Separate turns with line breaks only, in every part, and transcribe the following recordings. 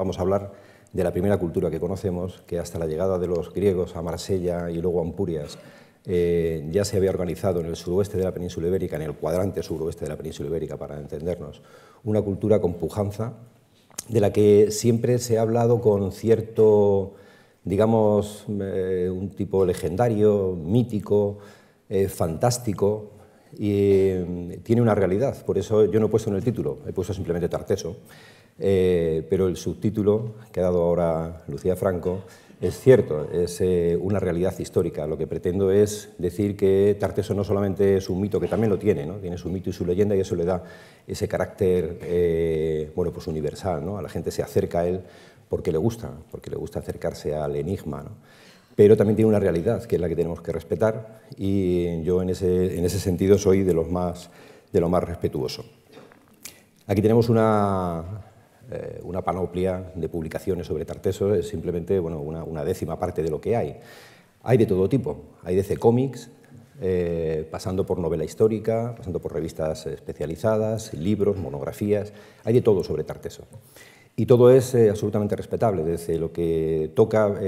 Vamos a hablar de la primera cultura que conocemos, que hasta la llegada de los griegos a Marsella y luego a Ampurias eh, ya se había organizado en el suroeste de la península ibérica, en el cuadrante suroeste de la península ibérica, para entendernos, una cultura con pujanza, de la que siempre se ha hablado con cierto, digamos, eh, un tipo legendario, mítico, eh, fantástico, y tiene una realidad. Por eso yo no he puesto en el título, he puesto simplemente Tarteso, pero el subtítulo que ha dado ahora Lucía Franco es cierto, es eh, una realidad histórica. Lo que pretendo es decir que Tarteso no solamente es un mito, que también lo tiene, ¿no? tiene su mito y su leyenda y eso le da ese carácter eh, bueno, pues universal. ¿no? A la gente se acerca a él porque le gusta, porque le gusta acercarse al enigma. ¿no? Pero también tiene una realidad que es la que tenemos que respetar y yo en ese, en ese sentido soy de los más, de lo más respetuoso. Aquí tenemos una, eh, una panoplia de publicaciones sobre Tarteso, es simplemente bueno, una, décima parte de lo que hay. Hay de todo tipo, hay desde cómics, eh, pasando por novela histórica, pasando por revistas especializadas, libros, monografías, hay de todo sobre Tarteso. Y todo es eh, absolutamente respetable, desde lo que toca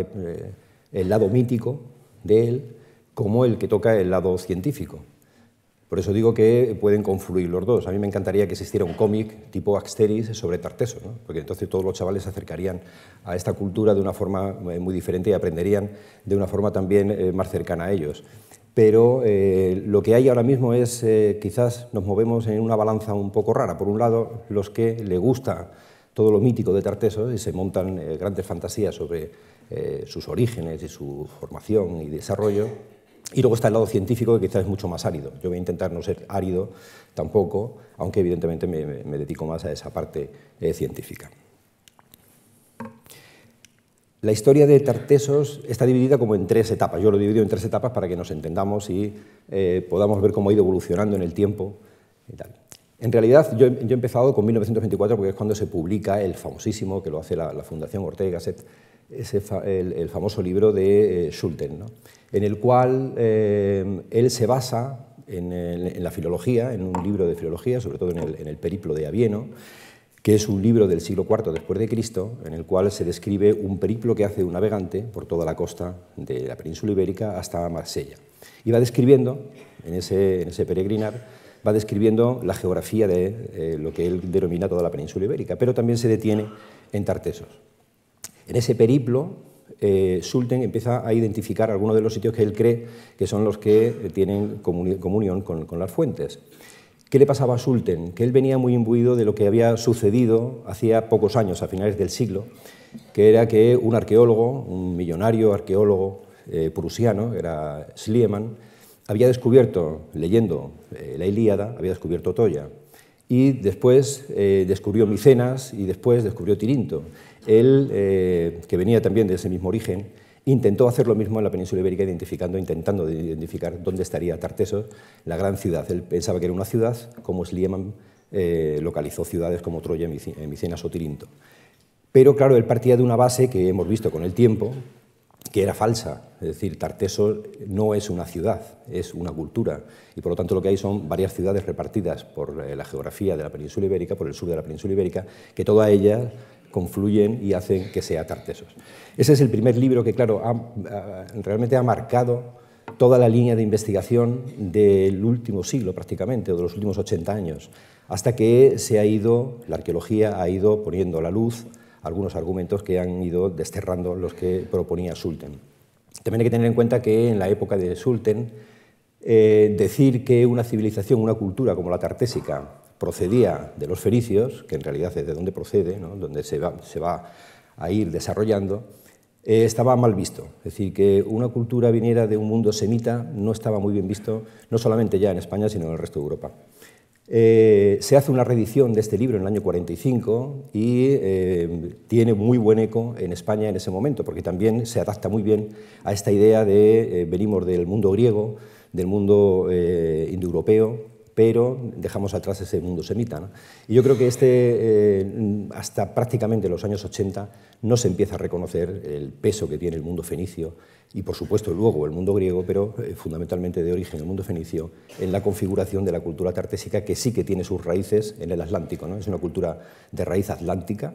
el lado mítico de él, como el que toca el lado científico. Por eso digo que pueden confluir los dos. A mí me encantaría que existiera un cómic tipo Axteris sobre Tarteso, porque entonces todos los chavales se acercarían a esta cultura de una forma eh, muy diferente y aprenderían de una forma también eh, más cercana a ellos. Pero eh, lo que hay ahora mismo es, quizás nos movemos en una balanza un poco rara. Por un lado, los que le gusta todo lo mítico de Tarteso y se montan grandes fantasías sobre sus orígenes y su formación y desarrollo, y luego está el lado científico, que quizás es mucho más árido. Yo voy a intentar no ser árido tampoco, aunque evidentemente me, dedico más a esa parte eh, científica. La historia de Tartesos está dividida como en tres etapas. Yo lo he dividido en tres etapas para que nos entendamos y eh, podamos ver cómo ha ido evolucionando en el tiempo. En realidad, yo, he empezado con 1924 porque es cuando se publica el famosísimo, que lo hace la, Fundación Ortega Gasset, el, famoso libro de eh, Schulten. en el cual eh, él se basa en, la filología, en un libro de filología, sobre todo en el, Periplo de Avieno, que es un libro del siglo IV después de Cristo, en el cual se describe un periplo que hace un navegante por toda la costa de la península ibérica hasta Marsella. Y va describiendo, en ese, peregrinar, va describiendo la geografía de eh, lo que él denomina toda la península ibérica, pero también se detiene en Tartesos. En ese periplo eh, Sulten empieza a identificar algunos de los sitios que él cree que son los que tienen comunión con, las fuentes. ¿Qué le pasaba a Sulten? Que él venía muy imbuido de lo que había sucedido hacía pocos años, a finales del siglo, que era que un arqueólogo, un millonario arqueólogo eh, prusiano, era Schliemann, había descubierto, leyendo eh, la Ilíada, había descubierto Troya, y después descubrió Micenas y después descubrió Tirinto. Él, eh, que venía también de ese mismo origen, intentó hacer lo mismo en la península ibérica, identificando, intentando identificar dónde estaría Tarteso, la gran ciudad. Él pensaba que era una ciudad, como Schliemann eh, localizó ciudades como Troya, Micenas o Tirinto. Pero claro, él partía de una base que hemos visto con el tiempo, que era falsa. Es decir, Tarteso no es una ciudad, es una cultura. Y por lo tanto lo que hay son varias ciudades repartidas por eh, la geografía de la península ibérica, por el sur de la península ibérica, que toda ella confluyen y hacen que sea Tartesos. Ese es el primer libro que, claro, realmente ha marcado toda la línea de investigación del último siglo prácticamente, o de los últimos 80 años, hasta que se ha ido, la arqueología ha ido poniendo a la luz algunos argumentos que han ido desterrando los que proponía Sulten. También hay que tener en cuenta que en la época de Sulten, eh, decir que una civilización, una cultura como la tartésica, procedía de los fericios, que en realidad es de donde procede, donde se va, se va, a ir desarrollando, eh, estaba mal visto. Es decir, que una cultura viniera de un mundo semita no estaba muy bien visto, no solamente ya en España, sino en el resto de Europa. Eh, se hace una reedición de este libro en el año 45 y eh, tiene muy buen eco en España en ese momento, porque también se adapta muy bien a esta idea de venimos del mundo griego, del mundo indoeuropeo, pero dejamos atrás ese mundo semita. Y yo creo que este, eh, hasta prácticamente los años 80 no se empieza a reconocer el peso que tiene el mundo fenicio y, por supuesto, luego el mundo griego, pero eh, fundamentalmente de origen el mundo fenicio, en la configuración de la cultura tartésica, que sí que tiene sus raíces en el Atlántico. ¿no? Es una cultura de raíz atlántica,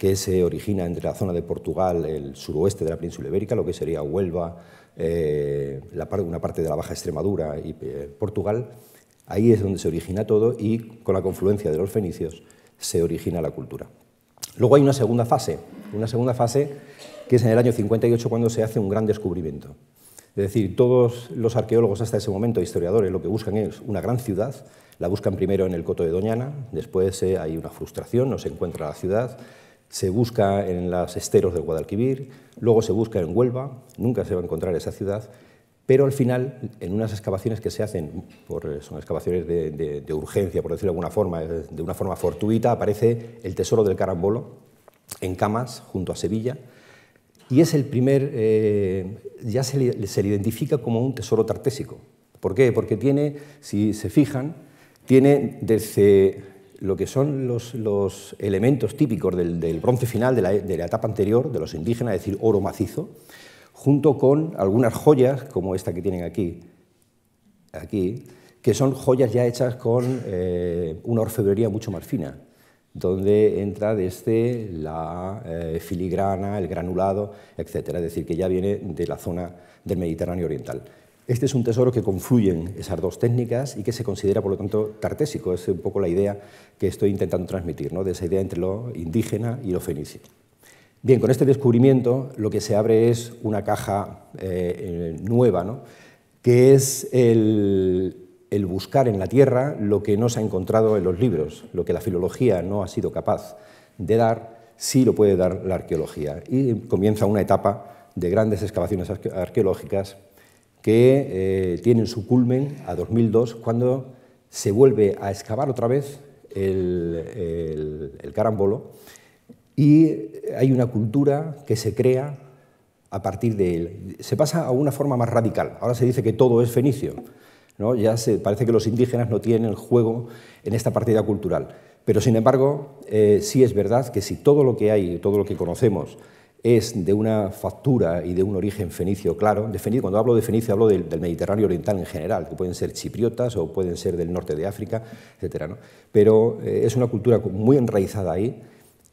que se origina entre la zona de Portugal, el suroeste de la península ibérica, lo que sería Huelva, eh, una parte de la Baja Extremadura y Portugal. Ahí es donde se origina todo y con la confluencia de los fenicios se origina la cultura. Luego hay una segunda fase, una segunda fase que es en el año 58 cuando se hace un gran descubrimiento. Es decir, todos los arqueólogos hasta ese momento, historiadores, lo que buscan es una gran ciudad, la buscan primero en el Coto de Doñana, después eh, hay una frustración, no se encuentra la ciudad, se busca en los esteros del Guadalquivir, luego se busca en Huelva, nunca se va a encontrar esa ciudad, pero al final, en unas excavaciones que se hacen, por, son excavaciones de, urgencia, por decirlo de alguna forma, de una forma fortuita, aparece el tesoro del carambolo en Camas, junto a Sevilla, y es el primer, eh, ya se le, se le, identifica como un tesoro tartésico. ¿Por qué? Porque tiene, si se fijan, tiene desde lo que son los, elementos típicos del, bronce final de la, etapa anterior, de los indígenas, es decir, oro macizo, junto con algunas joyas, como esta que tienen aquí, aquí que son joyas ya hechas con eh, una orfebrería mucho más fina, donde entra desde la eh, filigrana, el granulado, etc. Es decir, que ya viene de la zona del Mediterráneo oriental. Este es un tesoro que confluyen esas dos técnicas y que se considera, por lo tanto, tartésico. Es un poco la idea que estoy intentando transmitir, ¿no? de esa idea entre lo indígena y lo fenicio. Bien, con este descubrimiento lo que se abre es una caja eh, nueva, ¿no? que es el, buscar en la tierra lo que no se ha encontrado en los libros, lo que la filología no ha sido capaz de dar, sí lo puede dar la arqueología. Y comienza una etapa de grandes excavaciones arqueológicas que eh, tienen su culmen a 2002 cuando se vuelve a excavar otra vez el, carambolo y hay una cultura que se crea a partir de él. Se pasa a una forma más radical. Ahora se dice que todo es fenicio. ¿no? Ya se, parece que los indígenas no tienen juego en esta partida cultural. Pero, sin embargo, eh, sí es verdad que si todo lo que hay, todo lo que conocemos, es de una factura y de un origen fenicio claro. cuando hablo de fenicio hablo del, Mediterráneo oriental en general, que pueden ser chipriotas o pueden ser del norte de África, etc. Pero eh, es una cultura muy enraizada ahí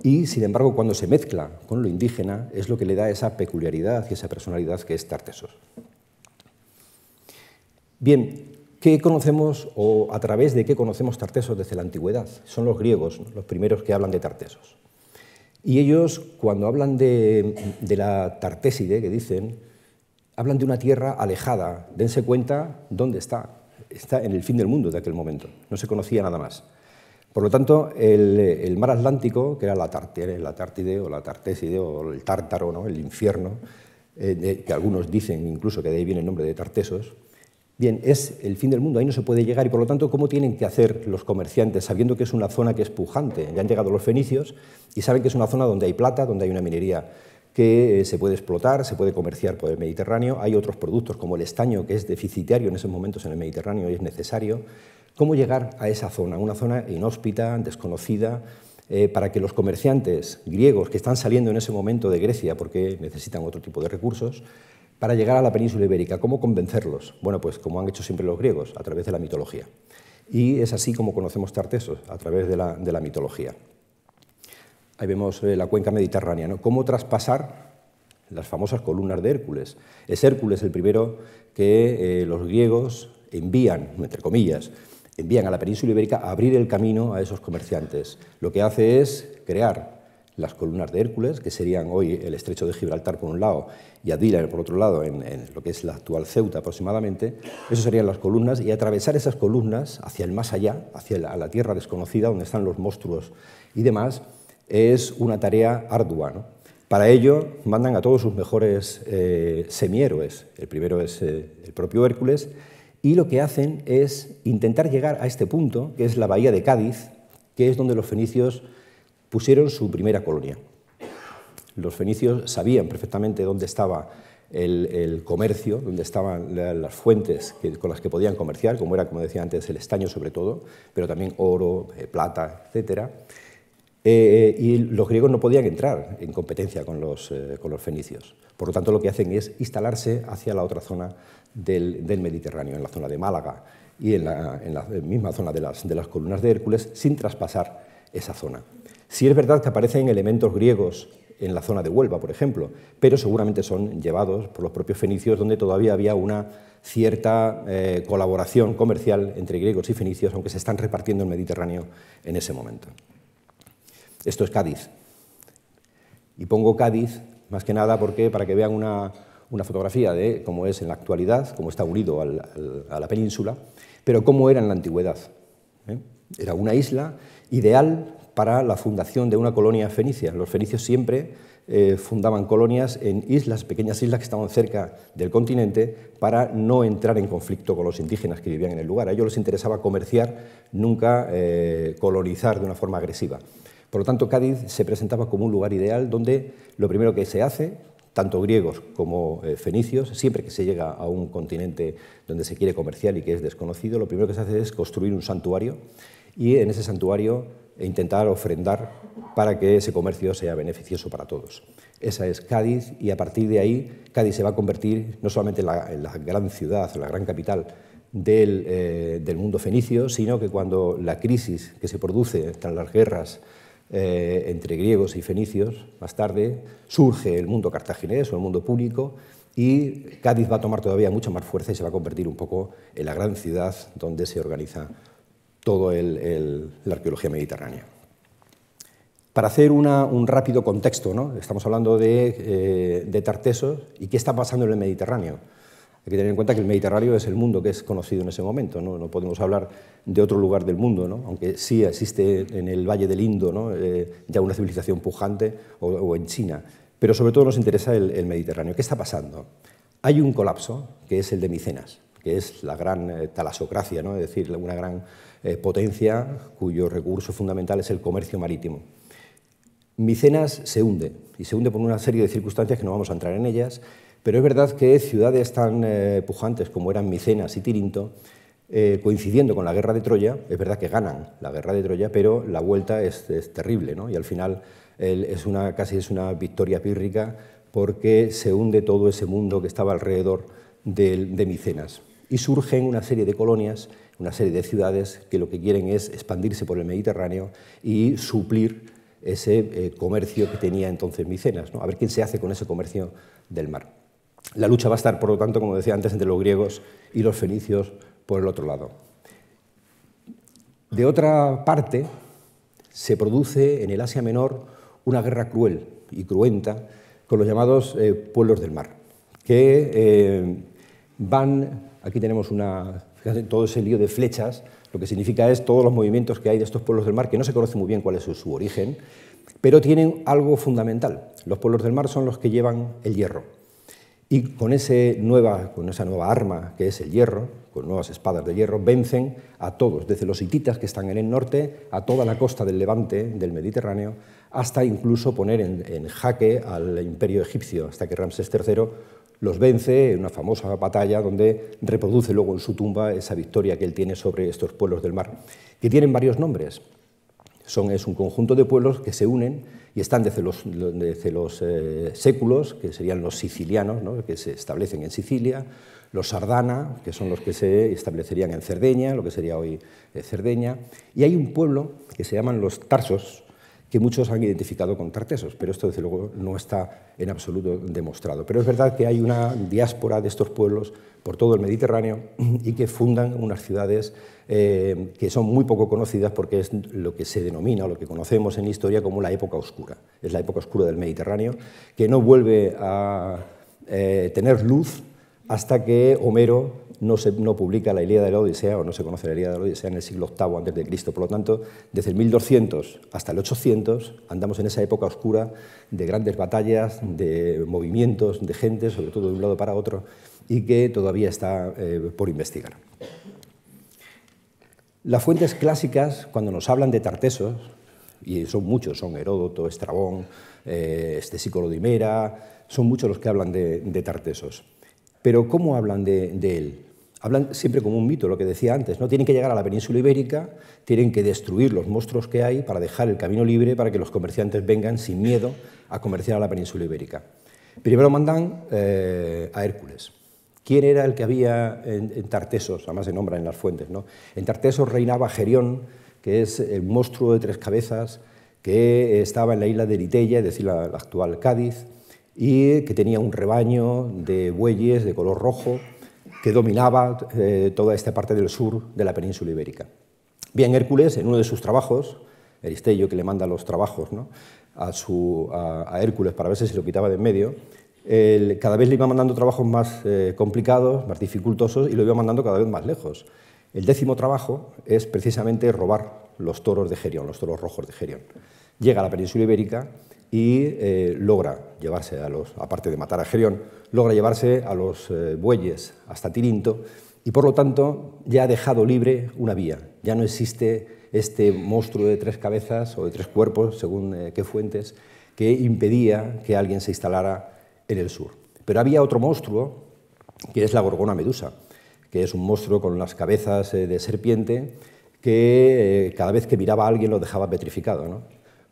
y, sin embargo, cuando se mezcla con lo indígena es lo que le da esa peculiaridad y esa personalidad que es Tartesos. Bien, ¿qué conocemos o a través de qué conocemos Tartesos desde la antigüedad? Son los griegos los primeros que hablan de Tartesos. Y ellos, cuando hablan de, la Tartéside, que dicen, hablan de una tierra alejada. Dense cuenta dónde está. Está en el fin del mundo de aquel momento. No se conocía nada más. Por lo tanto, el, mar Atlántico, que era la, la Tártide o la Tartéside o el Tártaro, ¿no? el infierno, eh, que algunos dicen incluso que de ahí viene el nombre de Tartesos, Bien, es el fin del mundo, ahí no se puede llegar y por lo tanto, ¿cómo tienen que hacer los comerciantes sabiendo que es una zona que es pujante? Ya han llegado los fenicios y saben que es una zona donde hay plata, donde hay una minería que eh, se puede explotar, se puede comerciar por el Mediterráneo, hay otros productos como el estaño que es deficitario en esos momentos en el Mediterráneo y es necesario. ¿Cómo llegar a esa zona? Una zona inhóspita, desconocida, eh, para que los comerciantes griegos que están saliendo en ese momento de Grecia porque necesitan otro tipo de recursos, para llegar a la península ibérica. ¿Cómo convencerlos? Bueno, pues como han hecho siempre los griegos, a través de la mitología. Y es así como conocemos Tartesos, a través de la, mitología. Ahí vemos eh, la cuenca mediterránea. Cómo traspasar las famosas columnas de Hércules. Es Hércules el primero que eh, los griegos envían, entre comillas, envían a la península ibérica a abrir el camino a esos comerciantes. Lo que hace es crear las columnas de Hércules, que serían hoy el estrecho de Gibraltar por un lado y Adila por otro lado, en, lo que es la actual Ceuta aproximadamente, eso serían las columnas, y atravesar esas columnas hacia el más allá, hacia la, tierra desconocida, donde están los monstruos y demás, es una tarea ardua. Para ello mandan a todos sus mejores eh, semihéroes, el primero es eh, el propio Hércules, y lo que hacen es intentar llegar a este punto, que es la bahía de Cádiz, que es donde los fenicios pusieron su primera colonia. Los fenicios sabían perfectamente dónde estaba el, comercio, dónde estaban las fuentes con las que podían comerciar, como era, como decía antes, el estaño sobre todo, pero también oro, eh, plata, etc. Eh, y los griegos no podían entrar en competencia con los, eh, con los, fenicios. Por lo tanto, lo que hacen es instalarse hacia la otra zona del, Mediterráneo, en la zona de Málaga y en la, misma zona de las, columnas de Hércules, sin traspasar esa zona. Sí es verdad que aparecen elementos griegos en la zona de Huelva, por ejemplo, pero seguramente son llevados por los propios fenicios, donde todavía había una cierta eh, colaboración comercial entre griegos y fenicios, aunque se están repartiendo el Mediterráneo en ese momento. Esto es Cádiz. Y pongo Cádiz más que nada porque para que vean una, fotografía de cómo es en la actualidad, cómo está unido a la península, pero cómo era en la antigüedad. ¿eh? Era una isla ideal para la fundación de una colonia fenicia. Los fenicios siempre eh, fundaban colonias en islas, pequeñas islas que estaban cerca del continente, para no entrar en conflicto con los indígenas que vivían en el lugar. A ellos les interesaba comerciar, nunca eh, colonizar de una forma agresiva. Por lo tanto, Cádiz se presentaba como un lugar ideal donde lo primero que se hace, tanto griegos como eh, fenicios, siempre que se llega a un continente donde se quiere comerciar y que es desconocido, lo primero que se hace es construir un santuario y en ese santuario intentar ofrendar para que ese comercio sea beneficioso para todos. Esa es Cádiz y a partir de ahí Cádiz se va a convertir no solamente en la, gran ciudad, en la gran capital del, eh, del, mundo fenicio, sino que cuando la crisis que se produce tras las guerras eh, entre griegos y fenicios, más tarde surge el mundo cartaginés o el mundo público y Cádiz va a tomar todavía mucha más fuerza y se va a convertir un poco en la gran ciudad donde se organiza toda la arqueología mediterránea. Para hacer un rápido contexto, ¿no? estamos hablando de, eh, de Tartesos y qué está pasando en el Mediterráneo. Hay que tener en cuenta que el Mediterráneo es el mundo que es conocido en ese momento, no, podemos hablar de otro lugar del mundo, aunque sí existe en el Valle del Indo eh, ya una civilización pujante o, en China, pero sobre todo nos interesa el, Mediterráneo. ¿Qué está pasando? Hay un colapso, que es el de Micenas, que es la gran eh, talasocracia, ¿no? es decir, una gran eh, potencia cuyo recurso fundamental es el comercio marítimo. Micenas se hunde, y se hunde por una serie de circunstancias que no vamos a entrar en ellas, pero es verdad que ciudades tan eh, pujantes como eran Micenas y Tirinto, eh, coincidiendo con la guerra de Troya, es verdad que ganan la guerra de Troya, pero la vuelta es, terrible, ¿no? y al final es una, casi es una victoria pírrica porque se hunde todo ese mundo que estaba alrededor de, de Micenas. Y surgen una serie de colonias, una serie de ciudades que lo que quieren es expandirse por el Mediterráneo y suplir ese eh, comercio que tenía entonces Micenas, ¿no? a ver quién se hace con ese comercio del mar. La lucha va a estar, por lo tanto, como decía antes, entre los griegos y los fenicios por el otro lado. De otra parte, se produce en el Asia Menor una guerra cruel y cruenta con los llamados eh, pueblos del mar, que eh, van, aquí tenemos una, todo ese lío de flechas, lo que significa es todos los movimientos que hay de estos pueblos del mar, que no se conoce muy bien cuál es su origen, pero tienen algo fundamental. Los pueblos del mar son los que llevan el hierro. Y con, esa nueva arma que es el hierro, con nuevas espadas de hierro, vencen a todos, desde los hititas que están en el norte, a toda la costa del levante, del Mediterráneo, hasta incluso poner en, jaque al imperio egipcio, hasta que Ramsés III los vence en una famosa batalla donde reproduce luego en su tumba esa victoria que él tiene sobre estos pueblos del mar, que tienen varios nombres. Son, es un conjunto de pueblos que se unen y están desde los, los eh, séculos, que serían los sicilianos, que se establecen en Sicilia, los sardana, que son los que se establecerían en Cerdeña, lo que sería hoy eh, Cerdeña, y hay un pueblo que se llaman los tarsos, que muchos han identificado con tartesos, pero esto desde luego no está en absoluto demostrado. Pero es verdad que hay una diáspora de estos pueblos por todo el Mediterráneo y que fundan unas ciudades eh, que son muy poco conocidas porque es lo que se denomina lo que conocemos en historia como la época oscura. Es la época oscura del Mediterráneo, que no vuelve a eh, tener luz hasta que Homero no, se, no publica la Ilíada de la Odisea, o no se conoce la Ilíada de la Odisea en el siglo VIII Cristo. Por lo tanto, desde el 1200 hasta el 800 andamos en esa época oscura de grandes batallas, de movimientos de gente, sobre todo de un lado para otro, y que todavía está eh, por investigar. Las fuentes clásicas, cuando nos hablan de Tartesos, y son muchos, son Heródoto, Estrabón, eh, Estesícolo de Himera, son muchos los que hablan de, Tartesos. Pero ¿cómo hablan de, él? Hablan siempre como un mito, lo que decía antes, ¿no? Tienen que llegar a la península ibérica, tienen que destruir los monstruos que hay para dejar el camino libre para que los comerciantes vengan sin miedo a comerciar a la península ibérica. Primero mandan eh, a Hércules. ¿Quién era el que había en, Tartesos? Además se nombra en las fuentes. ¿no? En Tartesos reinaba Gerión, que es el monstruo de tres cabezas que estaba en la isla de Eritella, es decir, la, actual Cádiz, y que tenía un rebaño de bueyes de color rojo que dominaba eh, toda esta parte del sur de la península ibérica. Bien, Hércules, en uno de sus trabajos, Aristello, que le manda los trabajos a, Hércules para ver si se lo quitaba de en medio, cada vez le iba mandando trabajos más eh, complicados, más dificultosos, y lo iba mandando cada vez más lejos. El décimo trabajo es precisamente robar los toros de Gerión, los toros rojos de Gerión llega a la península ibérica y eh, logra llevarse a los, aparte de matar a Gerión, logra llevarse a los eh, bueyes hasta Tirinto y por lo tanto ya ha dejado libre una vía. Ya no existe este monstruo de tres cabezas o de tres cuerpos, según eh, qué fuentes, que impedía que alguien se instalara en el sur. Pero había otro monstruo, que es la gorgona medusa, que es un monstruo con las cabezas de serpiente que cada vez que miraba a alguien lo dejaba petrificado. ¿no?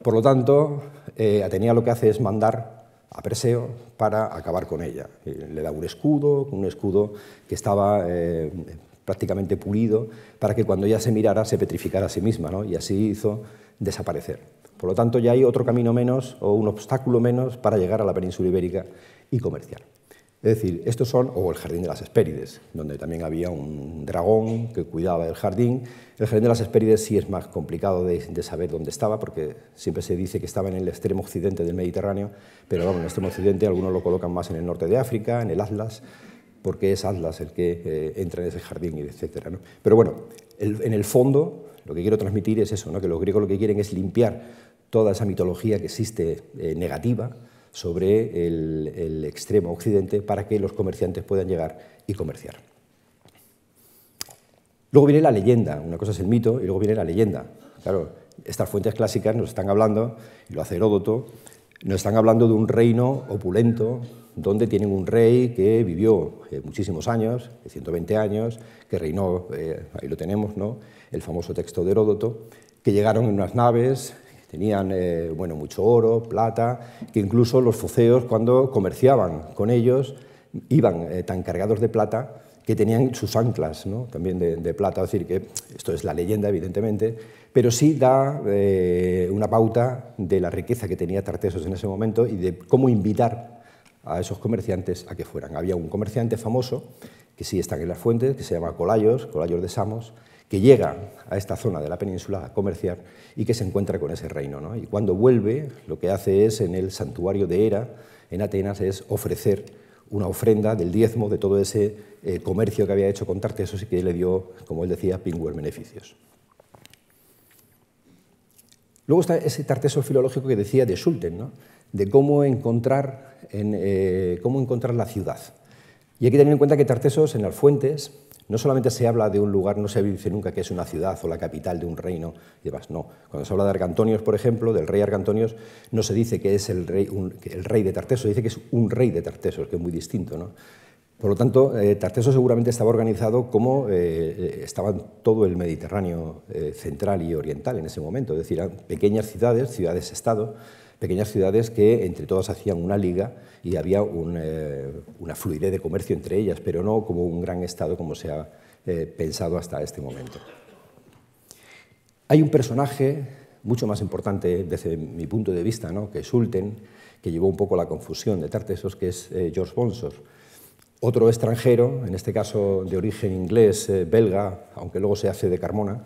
Por lo tanto, eh, Atenea lo que hace es mandar a Perseo para acabar con ella. Le da un escudo, un escudo que estaba eh, prácticamente pulido, para que cuando ella se mirara se petrificara a sí misma, y así hizo desaparecer. Por lo tanto, ya hay otro camino menos o un obstáculo menos para llegar a la península ibérica y comerciar. Es decir, estos son, o el jardín de las Hespérides, donde también había un dragón que cuidaba del jardín. El jardín de las Hespérides sí es más complicado de, saber dónde estaba, porque siempre se dice que estaba en el extremo occidente del Mediterráneo, pero vamos, en el extremo occidente algunos lo colocan más en el norte de África, en el Atlas, porque es Atlas el que eh, entra en ese jardín, etc. ¿no? Pero bueno, en el fondo lo que quiero transmitir es eso, ¿no? que los griegos lo que quieren es limpiar toda esa mitología que existe eh, negativa, sobre el, extremo occidente para que los comerciantes puedan llegar y comerciar. Luego viene la leyenda, una cosa es el mito y luego viene la leyenda. Claro, estas fuentes clásicas nos están hablando, y lo hace Heródoto, nos están hablando de un reino opulento, donde tienen un rey que vivió eh, muchísimos años, 120 años, que reinó, eh, ahí lo tenemos, ¿no? el famoso texto de Heródoto, que llegaron en unas naves Tenían eh, bueno, mucho oro, plata, que incluso los foceos cuando comerciaban con ellos iban eh, tan cargados de plata que tenían sus anclas ¿no? también de, plata. Es decir, que esto es la leyenda, evidentemente, pero sí da eh, una pauta de la riqueza que tenía Tartesos en ese momento y de cómo invitar a esos comerciantes a que fueran. Había un comerciante famoso, que sí está en las fuentes, que se llama Colayos, Colayos de Samos, que llega a esta zona de la península a comerciar y que se encuentra con ese reino. Y cuando vuelve, lo que hace es, en el santuario de Hera, en Atenas, es ofrecer una ofrenda del diezmo de todo ese eh, comercio que había hecho con Tartesos y que le dio, como él decía, pingües beneficios. Luego está ese Tarteso filológico que decía de Schulten, de cómo encontrar, eh, cómo encontrar la ciudad. Y hay que tener en cuenta que Tartesos en las fuentes no solamente se habla de un lugar, no se dice nunca que es una ciudad o la capital de un reino y demás, no. Cuando se habla de Argantonios, por ejemplo, del rey Argantonios, no se dice que es el rey, el rey de Tarteso, se dice que es un rey de Tartesos, que es muy distinto. ¿no? Por lo tanto, eh, Tarteso seguramente estaba organizado como eh, estaba todo el Mediterráneo eh, central y oriental en ese momento, es decir, pequeñas ciudades, ciudades-estado, pequeñas ciudades que entre todas hacían una liga y había eh, una fluidez de comercio entre ellas, pero no como un gran Estado como se ha eh, pensado hasta este momento. Hay un personaje mucho más importante desde mi punto de vista, ¿no? que es Sulten, que llevó un poco la confusión de Tartesos, que es eh, George Bonsor. Otro extranjero, en este caso de origen inglés, belga, aunque luego se hace de Carmona,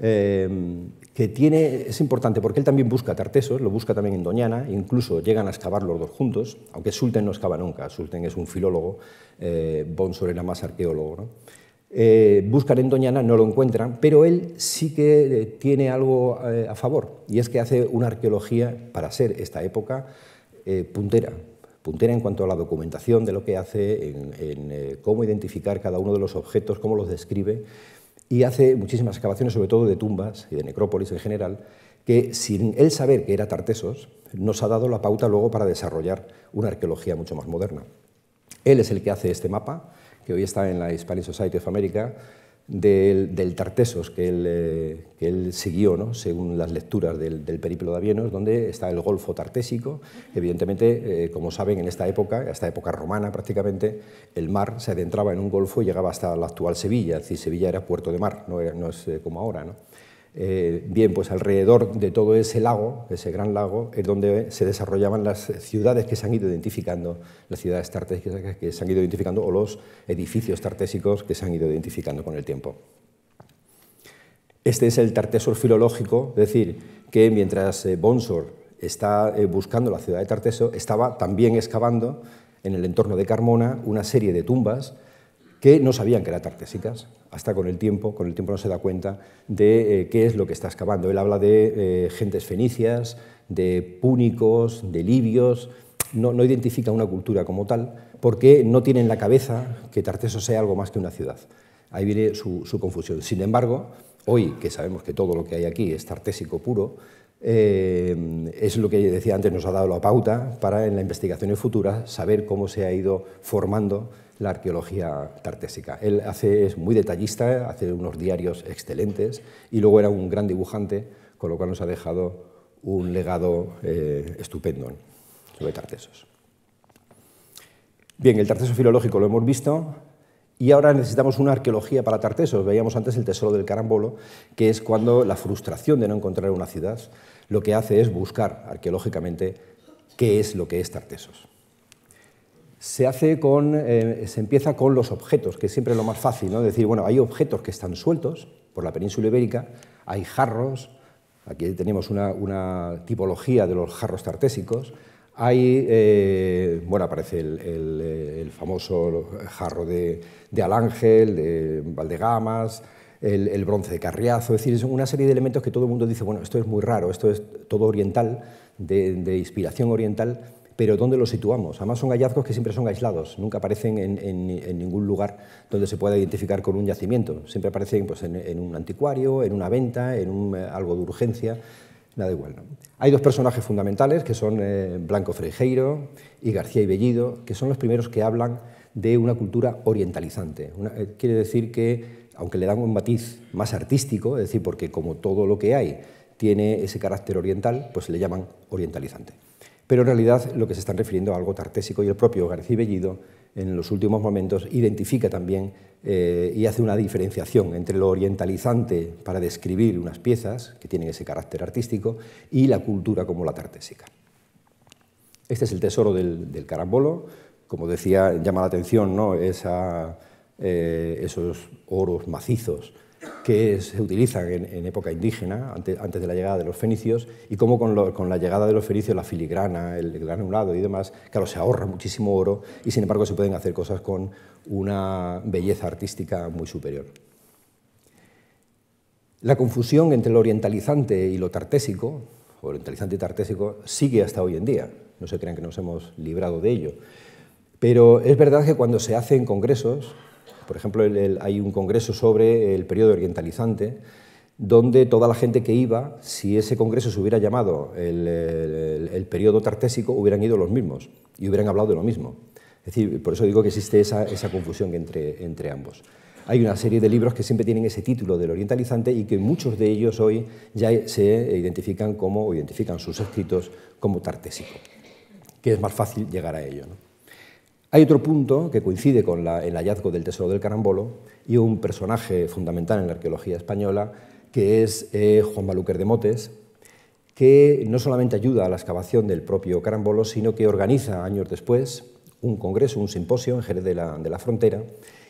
que tiene, es importante porque él también busca Tartesos, lo busca también en Doñana, incluso llegan a excavar los dos juntos, aunque Sulten no excava nunca, Sulten es un filólogo, eh, Bonsor era más arqueólogo. Eh, buscan en Doñana, no lo encuentran, pero él sí que eh, tiene algo eh, a favor, y es que hace una arqueología, para ser esta época, puntera, puntera en cuanto a la documentación de lo que hace, en cómo identificar cada uno de los objetos, cómo los describe, y hace muchísimas excavaciones, sobre todo de tumbas y de necrópolis en general, que sin él saber que era Tartesos, nos ha dado la pauta luego para desarrollar una arqueología mucho más moderna. Él es el que hace este mapa, que hoy está en la Hispanic Society of America, del, Tartesos que él, eh, que él siguió, ¿no? según las lecturas del, periplo de Avienos, donde está el Golfo Tartésico. Evidentemente, eh, como saben, en esta época, esta época romana prácticamente, el mar se adentraba en un golfo y llegaba hasta la actual Sevilla, es decir, Sevilla era puerto de mar, no, no es eh, como ahora. ¿no? Eh, bien, pues alrededor de todo ese lago, ese gran lago, es donde se desarrollaban las ciudades que se han ido identificando, las ciudades tartésicas que se han ido identificando o los edificios tartésicos que se han ido identificando con el tiempo. Este es el Tartesor filológico, es decir, que mientras eh, Bonsor está eh, buscando la ciudad de Tarteso, estaba también excavando en el entorno de Carmona una serie de tumbas que no sabían que eran tartésicas, hasta con el tiempo, con el tiempo no se da cuenta de eh, qué es lo que está excavando. Él habla de eh, gentes fenicias, de púnicos, de libios, no, identifica una cultura como tal, porque no tiene en la cabeza que Tarteso sea algo más que una ciudad. Ahí viene su, confusión. Sin embargo, hoy que sabemos que todo lo que hay aquí es tartésico puro, eh, es lo que decía antes, nos ha dado la pauta para en las investigaciones futuras saber cómo se ha ido formando la arqueología tartésica. Él hace, es muy detallista, hace unos diarios excelentes y luego era un gran dibujante, con lo cual nos ha dejado un legado eh, estupendo sobre Tartesos. Bien, el Tarteso filológico lo hemos visto, y ahora necesitamos una arqueología para Tartesos. Veíamos antes el tesoro del carambolo, que es cuando la frustración de no encontrar una ciudad lo que hace es buscar arqueológicamente qué es lo que es Tartesos. Se, hace con, eh, se empieza con los objetos, que es siempre lo más fácil, ¿no? decir, bueno, hay objetos que están sueltos por la península ibérica, hay jarros, aquí tenemos una, tipología de los jarros tartésicos, hay, eh, bueno, aparece el, famoso jarro de, de, Alángel, de Valdegamas, el, bronce de Carriazo, es decir, es una serie de elementos que todo el mundo dice, bueno, esto es muy raro, esto es todo oriental, de, inspiración oriental, pero ¿dónde lo situamos? Además son hallazgos que siempre son aislados, nunca aparecen en, ningún lugar donde se pueda identificar con un yacimiento, siempre aparecen pues, en, un anticuario, en una venta, en algo de urgencia, nada igual. Hay dos personajes fundamentales, que son eh, Blanco Freijeiro y García y Bellido, que son los primeros que hablan de una cultura orientalizante. Eh, quiere decir que, aunque le dan un matiz más artístico, es decir, porque como todo lo que hay tiene ese carácter oriental, pues le llaman orientalizante. Pero en realidad lo que se están refiriendo a algo tartésico y el propio García Bellido en los últimos momentos identifica también eh, y hace una diferenciación entre lo orientalizante para describir unas piezas que tienen ese carácter artístico y la cultura como la tartésica. Este es el tesoro del, carambolo. Como decía, llama la atención ¿no? Eh, esos oros macizos que se utilizan en, época indígena, antes, de la llegada de los fenicios, y cómo con, la llegada de los fenicios la filigrana, el, granulado y demás, claro, se ahorra muchísimo oro y sin embargo se pueden hacer cosas con una belleza artística muy superior. La confusión entre lo orientalizante y lo tartésico, orientalizante y tartésico, sigue hasta hoy en día. No se crean que nos hemos librado de ello. Pero es verdad que cuando se hacen congresos, por ejemplo, hay un congreso sobre el periodo orientalizante, donde toda la gente que iba, si ese congreso se hubiera llamado el, periodo tartésico, hubieran ido los mismos y hubieran hablado de lo mismo. Es decir, por eso digo que existe esa, confusión entre, entre ambos. Hay una serie de libros que siempre tienen ese título del orientalizante y que muchos de ellos hoy ya se identifican como, o identifican sus escritos como tartésico, que es más fácil llegar a ello. Hay otro punto que coincide con el hallazgo del tesoro del carambolo y un personaje fundamental en la arqueología española, que es eh, Juan Maluquer de Motes, que no solamente ayuda a la excavación del propio carambolo, sino que organiza años después un congreso, un simposio en Jerez de la, de la Frontera,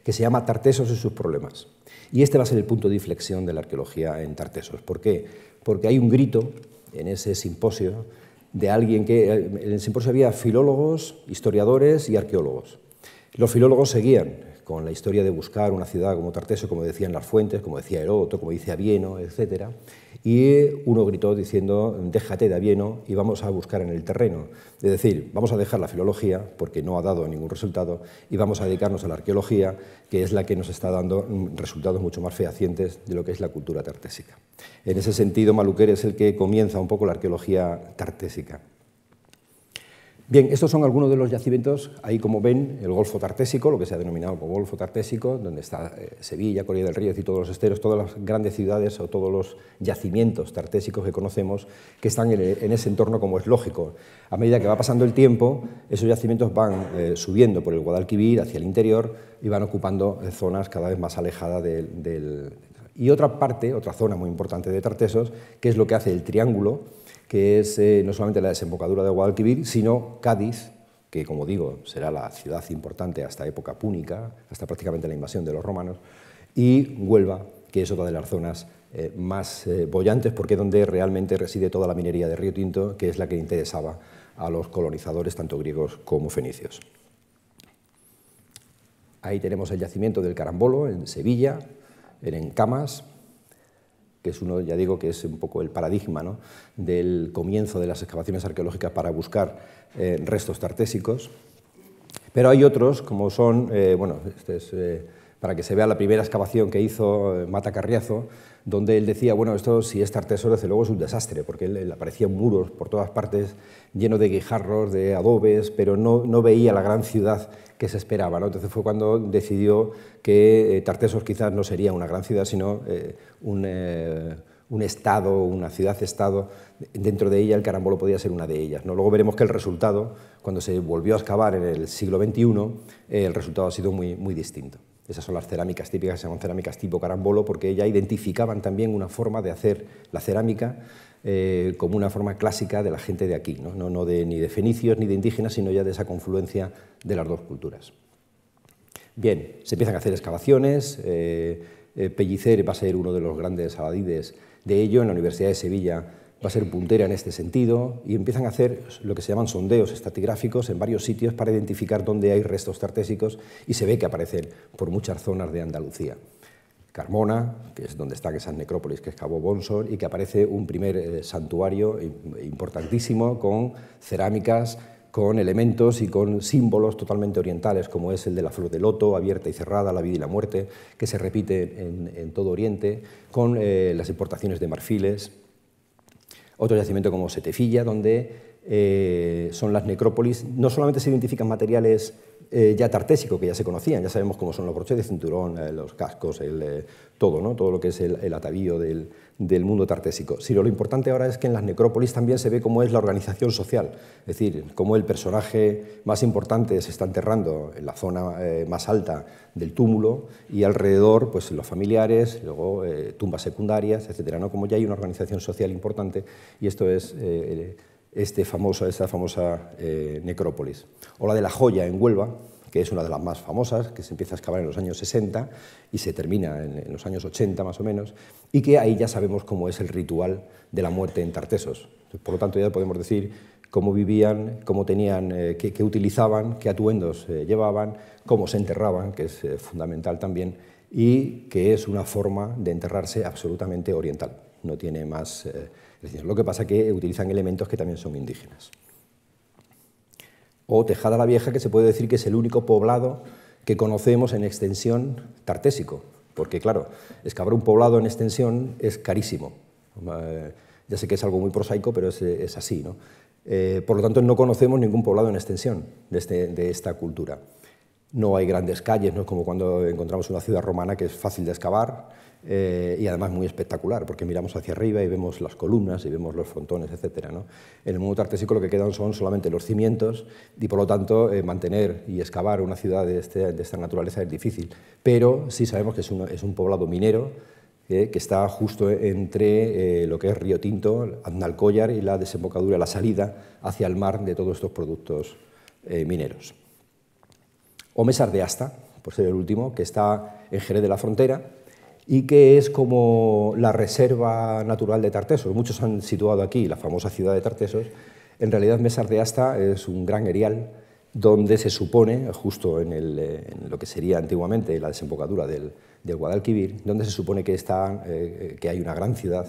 que se llama Tartesos y sus problemas. Y este va a ser el punto de inflexión de la arqueología en Tartesos. ¿Por qué? Porque hay un grito en ese simposio de alguien que en el simposio había filólogos, historiadores y arqueólogos. Los filólogos seguían con la historia de buscar una ciudad como Tarteso, como decían las fuentes, como decía Heródoto, como dice Avieno, etc. Y uno gritó diciendo, déjate de Avieno y vamos a buscar en el terreno. Es decir, vamos a dejar la filología, porque no ha dado ningún resultado, y vamos a dedicarnos a la arqueología, que es la que nos está dando resultados mucho más fehacientes de lo que es la cultura tartésica. En ese sentido, Maluquer es el que comienza un poco la arqueología tartésica. Bien, estos son algunos de los yacimientos, ahí como ven, el Golfo Tartésico, lo que se ha denominado como Golfo Tartésico, donde está eh, Sevilla, Coria del Río y todos los esteros, todas las grandes ciudades o todos los yacimientos tartésicos que conocemos que están en, ese entorno como es lógico. A medida que va pasando el tiempo, esos yacimientos van eh, subiendo por el Guadalquivir hacia el interior y van ocupando eh, zonas cada vez más alejadas del Y otra parte, otra zona muy importante de Tartesos, que es lo que hace el triángulo, que es eh, no solamente la desembocadura de Guadalquivir, sino Cádiz, que como digo será la ciudad importante hasta época púnica, hasta prácticamente la invasión de los romanos, y Huelva, que es otra de las zonas eh, más eh, bollantes porque es donde realmente reside toda la minería de Río Tinto, que es la que interesaba a los colonizadores, tanto griegos como fenicios. Ahí tenemos el yacimiento del Carambolo, en Sevilla, en Encamas, que es uno, ya digo, que es un poco el paradigma del comienzo de las excavaciones arqueológicas para buscar eh, restos tartésicos. Pero hay otros, como son, bueno, este es para que se vea la primera excavación que hizo Mata Carriazo, donde él decía, bueno, esto si es Tarteso, desde luego es un desastre, porque él, aparecían muros por todas partes, llenos de guijarros, de adobes, pero no, no veía la gran ciudad que se esperaba. ¿no? Entonces fue cuando decidió que eh, quizás no sería una gran ciudad, sino eh, un, eh, un, estado, una ciudad-estado. Dentro de ella el Carambolo podía ser una de ellas. ¿no? Luego veremos que el resultado, cuando se volvió a excavar en el siglo XXI, el resultado ha sido muy, muy distinto. Esas son las cerámicas típicas, se llaman cerámicas tipo carambolo, porque ya identificaban también una forma de hacer la cerámica eh, como una forma clásica de la gente de aquí, no, no, de, ni de fenicios ni de indígenas, sino ya de esa confluencia de las dos culturas. Bien, se empiezan a hacer excavaciones, eh, eh, Pellicer va a ser uno de los grandes abadides de ello, en la Universidad de Sevilla va a ser puntera en este sentido y empiezan a hacer lo que se llaman sondeos estratigráficos en varios sitios para identificar dónde hay restos tartésicos y se ve que aparecen por muchas zonas de Andalucía. Carmona, que es donde está esa necrópolis que excavó Bonsor, y que aparece un primer eh, santuario importantísimo con cerámicas, con elementos y con símbolos totalmente orientales, como es el de la flor de loto, abierta y cerrada, la vida y la muerte, que se repite en, todo Oriente, con eh, las importaciones de marfiles, otro yacimiento como Setefilla, donde eh, son las necrópolis, no solamente se identifican materiales eh, ya tartésicos, que ya se conocían, ya sabemos cómo son los broches de cinturón, eh, los cascos, el, todo, ¿no? todo lo que es el, atavío del, del, mundo tartésico. Sino lo importante ahora es que en las necrópolis también se ve cómo es la organización social, es decir, cómo el personaje más importante se está enterrando en la zona más alta del túmulo y alrededor pues, los familiares, luego tumbas secundarias, etcétera, ¿no? como ya hay una organización social importante y esto es este famoso, esta famosa eh, necrópolis. O la de la joya en Huelva, que es una de las más famosas, que se empieza a excavar en los años 60 y se termina en, los años 80 más o menos, y que ahí ya sabemos cómo es el ritual de la muerte en Tartesos. Por lo tanto, ya podemos decir cómo vivían, cómo tenían, eh, qué, utilizaban, qué atuendos eh, llevaban, cómo se enterraban, que es fundamental también, y que es una forma de enterrarse absolutamente oriental. No tiene más lo que pasa es que utilizan elementos que también son indígenas. O Tejada la Vieja, que se puede decir que es el único poblado que conocemos en extensión tartésico, porque claro, excavar un poblado en extensión es carísimo. Eh, ya sé que es algo muy prosaico, pero es, así. ¿no? Eh, por lo tanto, no conocemos ningún poblado en extensión de, este, de esta cultura. No hay grandes calles, no es como cuando encontramos una ciudad romana que es fácil de excavar, eh, y además muy espectacular, porque miramos hacia arriba y vemos las columnas y vemos los frontones, etc. ¿no? En el mundo tartésico lo que quedan son solamente los cimientos y por lo tanto eh, mantener y excavar una ciudad de, este, de, esta naturaleza es difícil, pero sí sabemos que es un, es un poblado minero eh, que está justo entre lo que es Río Tinto, Aznalcóllar y la desembocadura, la salida hacia el mar de todos estos productos mineros. O Mesar de Asta, por ser el último, que está en Jerez de la Frontera, y que es como la reserva natural de Tartesos. Muchos han situado aquí la famosa ciudad de Tartesos. En realidad, Mesar de Asta es un gran erial donde se supone, justo en, lo que sería antiguamente la desembocadura del, Guadalquivir, donde se supone que, está, eh, que hay una gran ciudad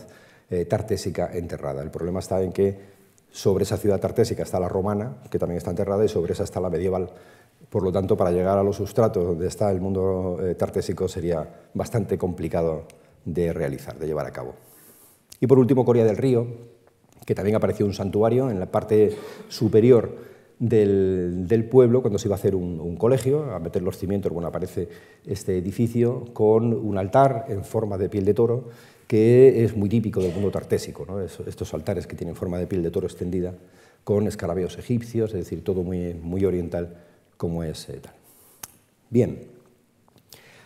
eh, tartésica enterrada. El problema está en que sobre esa ciudad tartésica está la romana, que también está enterrada, y sobre esa está la medieval, por lo tanto, para llegar a los sustratos donde está el mundo eh, tartésico sería bastante complicado de realizar, de llevar a cabo. Y por último, Coria del Río, que también apareció un santuario en la parte superior del, pueblo, cuando se iba a hacer un, colegio, a meter los cimientos, bueno, aparece este edificio con un altar en forma de piel de toro, que es muy típico del mundo tartésico, estos altares que tienen forma de piel de toro extendida, con escarabeos egipcios, es decir, todo muy, muy oriental como es eh, tal. Bien,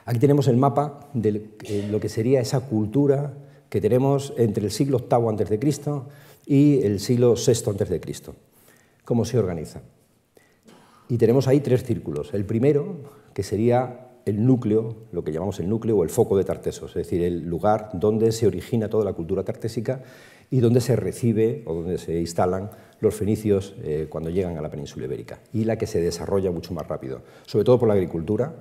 Aquí tenemos el mapa de eh, lo que sería esa cultura que tenemos entre el siglo VIII a.C. y el siglo VI a.C. ¿Cómo se organiza? Y tenemos ahí tres círculos. El primero, que sería el núcleo, lo que llamamos el núcleo o el foco de Tartesos, es decir, el lugar donde se origina toda la cultura tartésica y donde se recibe o donde se instalan los fenicios eh, cuando llegan a la península ibérica, y la que se desarrolla mucho más rápido, sobre todo por la agricultura,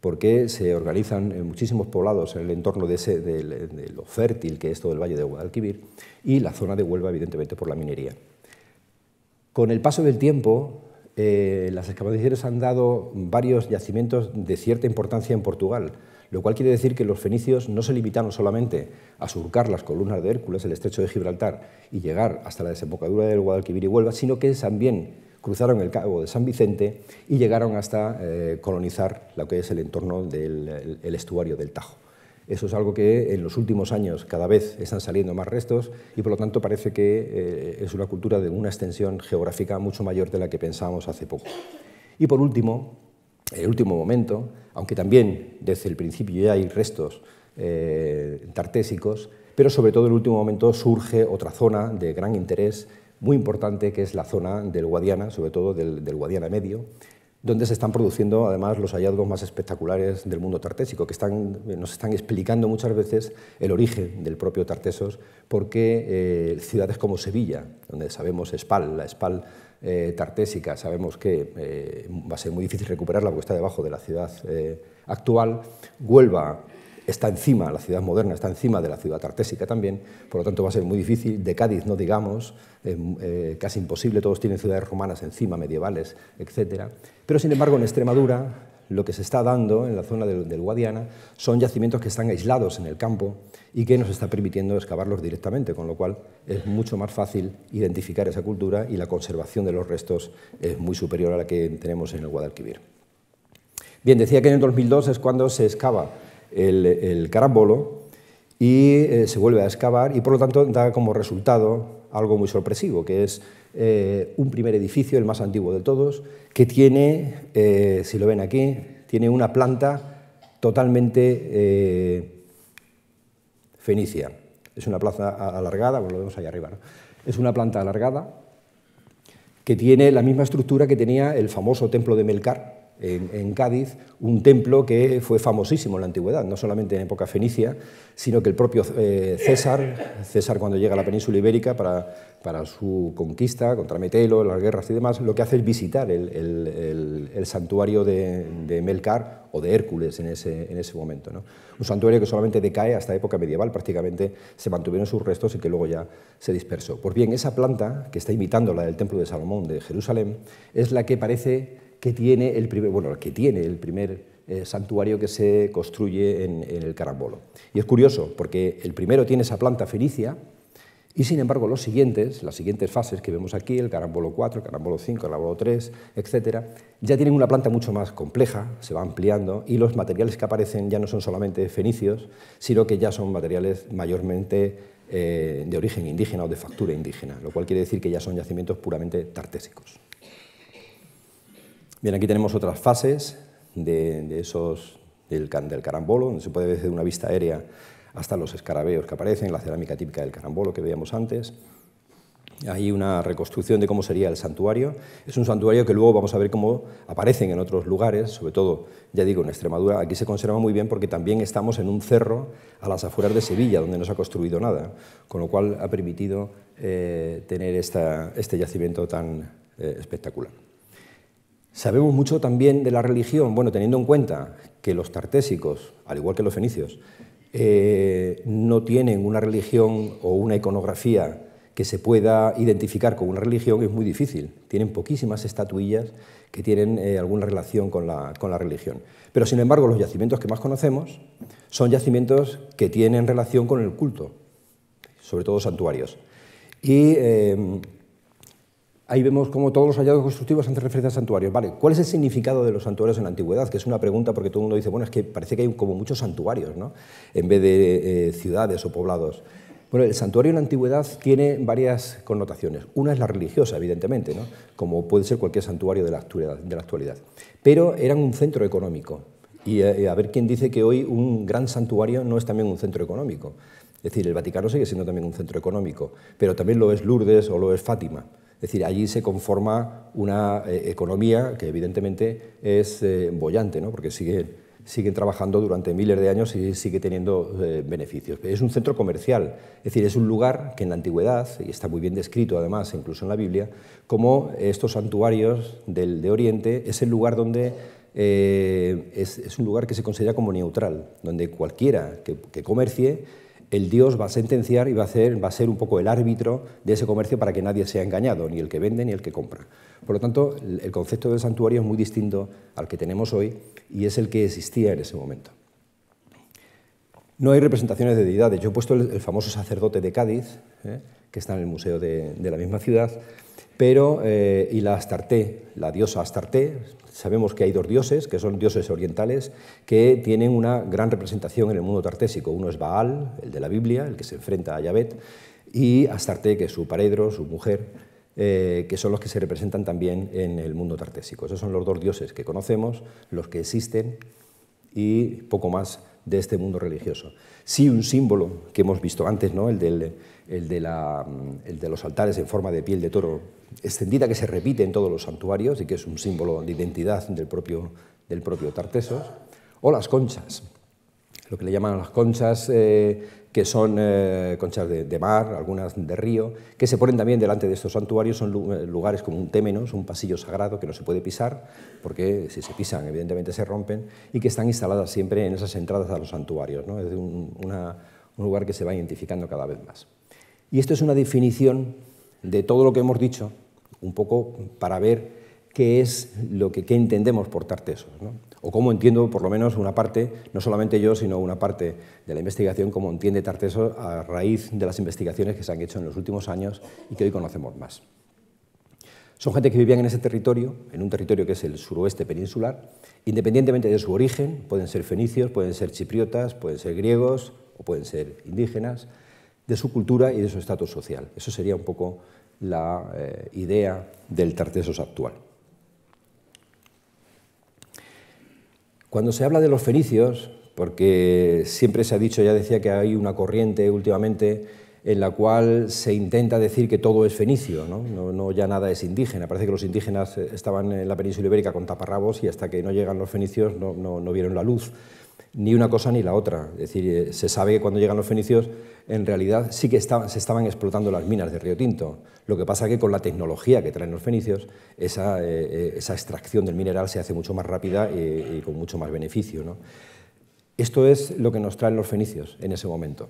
porque se organizan muchísimos poblados en el entorno de, ese, lo fértil que es todo el valle de Guadalquivir, y la zona de Huelva, evidentemente, por la minería. Con el paso del tiempo, eh, las excavaciones han dado varios yacimientos de cierta importancia en Portugal, lo cual quiere decir que los fenicios no se limitaron solamente a surcar las columnas de Hércules, el estrecho de Gibraltar, y llegar hasta la desembocadura del Guadalquivir y Huelva, sino que también cruzaron el cabo de San Vicente y llegaron hasta eh, colonizar lo que es el entorno del estuario del Tajo. Eso es algo que en los últimos años cada vez están saliendo más restos y por lo tanto parece que eh, es una cultura de una extensión geográfica mucho mayor de la que pensábamos hace poco. Y por último, el último momento, aunque también desde el principio ya hay restos eh, tartésicos, pero sobre todo en el último momento surge otra zona de gran interés muy importante que es la zona del Guadiana, sobre todo del, Guadiana Medio, donde se están produciendo además los hallazgos más espectaculares del mundo tartésico, que están, nos están explicando muchas veces el origen del propio Tartesos, porque eh, ciudades como Sevilla, donde sabemos Espal, la Espal eh, tartésica, sabemos que eh, va a ser muy difícil recuperarla porque está debajo de la ciudad actual, Huelva, está encima, la ciudad moderna está encima de la ciudad tartésica también, por lo tanto va a ser muy difícil, de Cádiz no digamos, eh, casi imposible, todos tienen ciudades romanas encima, medievales, etc. Pero sin embargo en Extremadura lo que se está dando en la zona del, Guadiana son yacimientos que están aislados en el campo y que nos está permitiendo excavarlos directamente, con lo cual es mucho más fácil identificar esa cultura y la conservación de los restos es muy superior a la que tenemos en el Guadalquivir. Bien, decía que en el 2002 es cuando se excava el, carambolo y eh, se vuelve a excavar y por lo tanto da como resultado algo muy sorpresivo, que es eh, un primer edificio, el más antiguo de todos, que tiene, eh, si lo ven aquí, tiene una planta totalmente fenicia. Es una plaza alargada, bueno, lo vemos ahí arriba, es una planta alargada que tiene la misma estructura que tenía el famoso templo de Melcar, en, Cádiz, un templo que fue famosísimo en la antigüedad, no solamente en época fenicia, sino que el propio eh, César, César cuando llega a la península ibérica para, para, su conquista contra Metelo, las guerras y demás, lo que hace es visitar el, el, santuario de, de, Melcar o de Hércules en ese, en ese momento. ¿no? Un santuario que solamente decae hasta época medieval, prácticamente se mantuvieron sus restos y que luego ya se dispersó. Pues bien, esa planta, que está imitando la del templo de Salomón de Jerusalén, es la que parece que tiene el primer, bueno, que tiene el primer eh, santuario que se construye en, el Carambolo. Y es curioso, porque el primero tiene esa planta fenicia, y sin embargo los siguientes, las siguientes fases que vemos aquí, el Carambolo 4, el Carambolo 5, el Carambolo 3, etc., ya tienen una planta mucho más compleja, se va ampliando, y los materiales que aparecen ya no son solamente fenicios, sino que ya son materiales mayormente eh, de origen indígena o de factura indígena, lo cual quiere decir que ya son yacimientos puramente tartésicos. Bien, aquí tenemos otras fases de, esos, del, carambolo, donde se puede ver desde una vista aérea hasta los escarabeos que aparecen, la cerámica típica del carambolo que veíamos antes. Hay una reconstrucción de cómo sería el santuario. Es un santuario que luego vamos a ver cómo aparecen en otros lugares, sobre todo, ya digo, en Extremadura. Aquí se conserva muy bien porque también estamos en un cerro a las afueras de Sevilla, donde no se ha construido nada, con lo cual ha permitido eh, tener este yacimiento tan eh, espectacular. Sabemos mucho también de la religión, bueno, teniendo en cuenta que los tartésicos, al igual que los fenicios, eh, no tienen una religión o una iconografía que se pueda identificar con una religión, es muy difícil. Tienen poquísimas estatuillas que tienen eh, alguna relación con la, religión. Pero, sin embargo, los yacimientos que más conocemos son yacimientos que tienen relación con el culto, sobre todo santuarios. Y eh, Ahí vemos cómo todos los hallazgos constructivos hacen referencia a santuarios. Vale, ¿cuál es el significado de los santuarios en la antigüedad? Que es una pregunta porque todo el mundo dice, bueno, es que parece que hay como muchos santuarios, ¿no? En vez de eh, ciudades o poblados. Bueno, el santuario en la antigüedad tiene varias connotaciones. Una es la religiosa, evidentemente, ¿no? como puede ser cualquier santuario de la, actualidad, de la actualidad. Pero eran un centro económico Y a ver quién dice que hoy un gran santuario no es también un centro económico. Es decir, el Vaticano sigue siendo también un centro económico, pero también lo es Lourdes o lo es Fátima. Es decir, allí se conforma una eh, economía que evidentemente es eh, bollante, ¿no? porque sigue, siguen trabajando durante miles de años y sigue teniendo eh, beneficios. Es un centro comercial, es decir, es un lugar que en la antigüedad, y está muy bien descrito además incluso en la Biblia, como estos santuarios del, de Oriente es el lugar donde es, un lugar que se considera como neutral, donde cualquiera que comercie el Dios va a sentenciar y va a, hacer, va a ser un poco el árbitro de ese comercio para que nadie sea engañado, ni el que vende ni el que compra. Por lo tanto, el concepto del santuario es muy distinto al que tenemos hoy y es el que existía en ese momento. No hay representaciones de deidades. Yo he puesto el, famoso sacerdote de Cádiz, ¿eh? que está en el museo de, la misma ciudad, pero, eh, y la Astarté, la diosa Astarté, Sabemos que hay dos dioses, que son dioses orientales, que tienen una gran representación en el mundo tartésico. Uno es Baal, el de la Biblia, el que se enfrenta a Yahvet, y Astarte, que es su paredro, su mujer, eh, que son los que se representan también en el mundo tartésico. Esos son los dos dioses que conocemos, los que existen, y poco más de este mundo religioso. Sí un símbolo que hemos visto antes, ¿no? el, de los altares en forma de piel de toro extendida que se repite en todos los santuarios y que es un símbolo de identidad del propio, del propio Tartesos, o las conchas, lo que le llaman las conchas, eh, que son eh, conchas de, mar, algunas de río, que se ponen también delante de estos santuarios, son eh, lugares como un témenos, un pasillo sagrado que no se puede pisar, porque si se pisan evidentemente se rompen, y que están instaladas siempre en esas entradas a los santuarios, ¿no? es un, un lugar que se va identificando cada vez más. Y esto es una definición de todo lo que hemos dicho un poco para ver qué es lo que entendemos por tartesos, o cómo entiendo por lo menos una parte, no solamente yo, sino una parte de la investigación, cómo entiende Tartesos a raíz de las investigaciones que se han hecho en los últimos años y que hoy conocemos más. Son gente que vivían en ese territorio, en un territorio que es el suroeste peninsular, independientemente de su origen, pueden ser fenicios, pueden ser chipriotas, pueden ser griegos o pueden ser indígenas, de su cultura y de su estatus social. Eso sería un poco la eh, idea del Tartesos actual. Cuando se habla de los fenicios, porque siempre se ha dicho, ya decía que hay una corriente últimamente en la cual se intenta decir que todo es fenicio, ¿no? No, ya nada es indígena. Parece que los indígenas eh, estaban en la península ibérica con taparrabos y hasta que no llegan los fenicios no vieron la luz ni una cosa ni la otra. Es decir, eh, se sabe que cuando llegan los fenicios, en realidad sí que se estaban explotando las minas de Río Tinto. Lo que pasa es que con la tecnología que traen los fenicios, esa, eh, eh, extracción del mineral se hace mucho más rápida y, con mucho más beneficio. Esto es lo que nos traen los fenicios en ese momento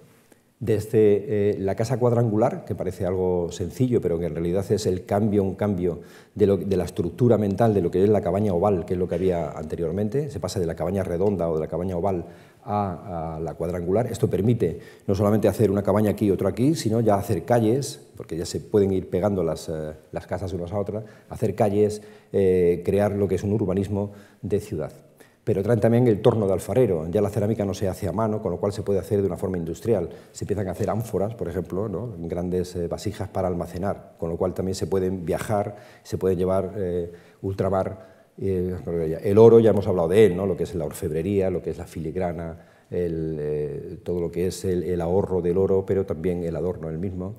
desde eh, la casa cuadrangular, que parece algo sencillo, pero que en realidad es el cambio, un cambio de, la estructura mental de lo que es la cabaña oval, que es lo que había anteriormente, se pasa de la cabaña redonda o de la cabaña oval a, la cuadrangular. Esto permite no solamente hacer una cabaña aquí y otra aquí, sino ya hacer calles, porque ya se pueden ir pegando las, eh, casas unas a otras, hacer calles, eh, crear lo que es un urbanismo de ciudad pero traen también el torno de alfarero. Ya la cerámica no se hace a mano, con lo cual se puede hacer de una forma industrial. Se empiezan a hacer ánforas, por ejemplo, grandes eh, vasijas para almacenar, con lo cual también se pueden viajar, se pueden llevar eh, ultramar. Eh, el oro, ya hemos hablado de él, ¿no? lo que es la orfebrería, lo que es la filigrana, todo lo que es el, ahorro del oro, pero también el adorno el mismo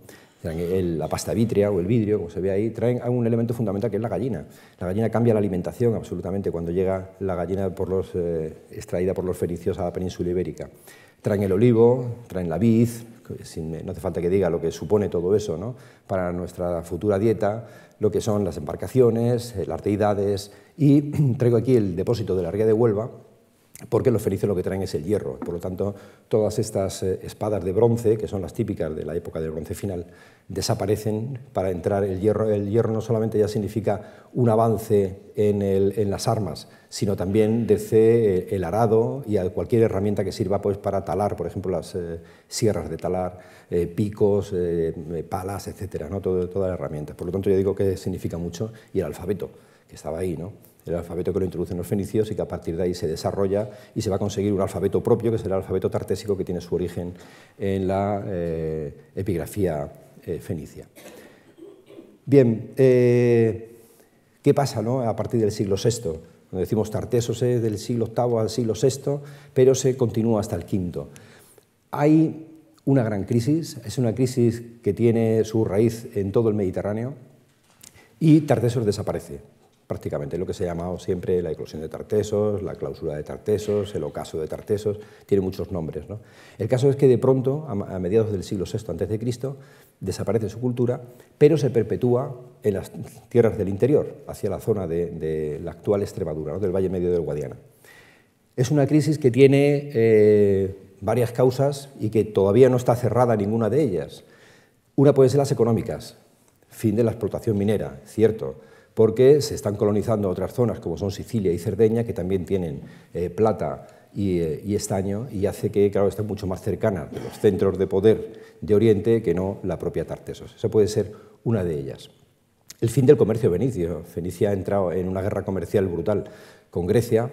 la pasta vitrea o el vidrio, como se ve ahí, traen un elemento fundamental que es la gallina. La gallina cambia la alimentación absolutamente cuando llega la gallina por los, eh, extraída por los fenicios a la península ibérica. Traen el olivo, traen la vid, no hace falta que diga lo que supone todo eso ¿no? para nuestra futura dieta, lo que son las embarcaciones, las deidades, y traigo aquí el depósito de la ría de Huelva, porque los fenicios lo que traen es el hierro. Por lo tanto, todas estas eh, espadas de bronce, que son las típicas de la época del bronce final, desaparecen para entrar el hierro. El hierro no solamente ya significa un avance en, las armas, sino también desde eh, el arado y cualquier herramienta que sirva pues, para talar, por ejemplo, las eh, sierras de talar, picos, palas, etcétera, ¿no? Todo, todas las herramientas. Por lo tanto, yo digo que significa mucho y el alfabeto, que estaba ahí, ¿no? El alfabeto que lo introducen los fenicios y que a partir de ahí se desarrolla y se va a conseguir un alfabeto propio, que será el alfabeto tartésico que tiene su origen en la eh, epigrafía eh, fenicia. Bien, eh, ¿Qué pasa a partir del siglo VI? Cuando decimos Tartesos es del siglo VIII al siglo VI, pero se continúa hasta el V. Hay una gran crisis, es una crisis que tiene su raíz en todo el Mediterráneo y Tartesos desaparece prácticamente, lo que se ha llamado siempre la eclosión de Tartesos, la clausura de Tartesos, el ocaso de Tartesos, tiene muchos nombres. ¿no? El caso es que de pronto, a mediados del siglo VI a.C., desaparece su cultura, pero se perpetúa en las tierras del interior, hacia la zona de, la actual Extremadura, del Valle Medio del Guadiana. Es una crisis que tiene eh, varias causas y que todavía no está cerrada ninguna de ellas. Una puede ser las económicas, fin de la explotación minera, cierto, porque se están colonizando otras zonas como son Sicilia y Cerdeña, que también tienen eh, plata eh, y, estaño, y hace que, claro, estén mucho más cercana de los centros de poder de Oriente que no la propia Tartesos. Esa puede ser una de ellas. El fin del comercio fenicio. Fenicia ha entrado en una guerra comercial brutal con Grecia,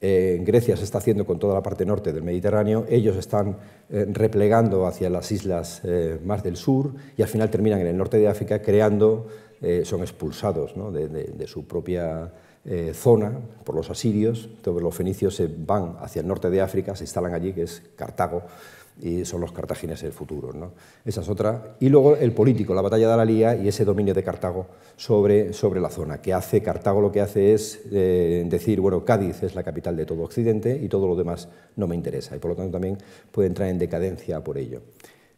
eh, Grecia se está haciendo con toda la parte norte del Mediterráneo, ellos están replegando hacia las islas más del sur y al final terminan en el norte de África creando eh, son expulsados de, su propia eh, zona por los asirios, todos los fenicios se van hacia el norte de África, se instalan allí, que es Cartago, y son los cartagineses del futuro. ¿no? Esa es otra. Y luego el político, la batalla de Alalía y ese dominio de Cartago sobre, sobre la zona, que hace, Cartago lo que hace es eh, decir, bueno, Cádiz es la capital de todo Occidente y todo lo demás no me interesa, y por lo tanto también puede entrar en decadencia por ello.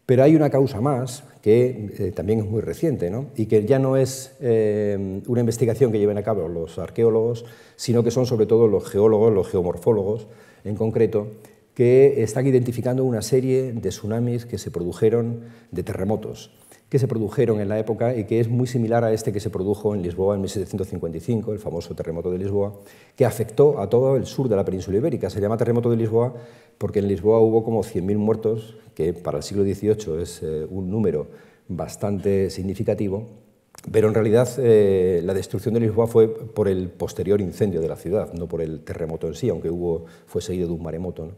Pero hay una causa más que eh, también es muy reciente ¿no? y que ya no es eh, una investigación que lleven a cabo los arqueólogos, sino que son sobre todo los geólogos, los geomorfólogos en concreto, que están identificando una serie de tsunamis que se produjeron, de terremotos, que se produjeron en la época y que es muy similar a este que se produjo en Lisboa en 1755, el famoso terremoto de Lisboa, que afectó a todo el sur de la península ibérica. Se llama terremoto de Lisboa porque en Lisboa hubo como 100.000 muertos, que para el siglo XVIII es eh, un número bastante significativo, pero en realidad eh, la destrucción de Lisboa fue por el posterior incendio de la ciudad, no por el terremoto en sí, aunque hubo, fue seguido de un maremoto.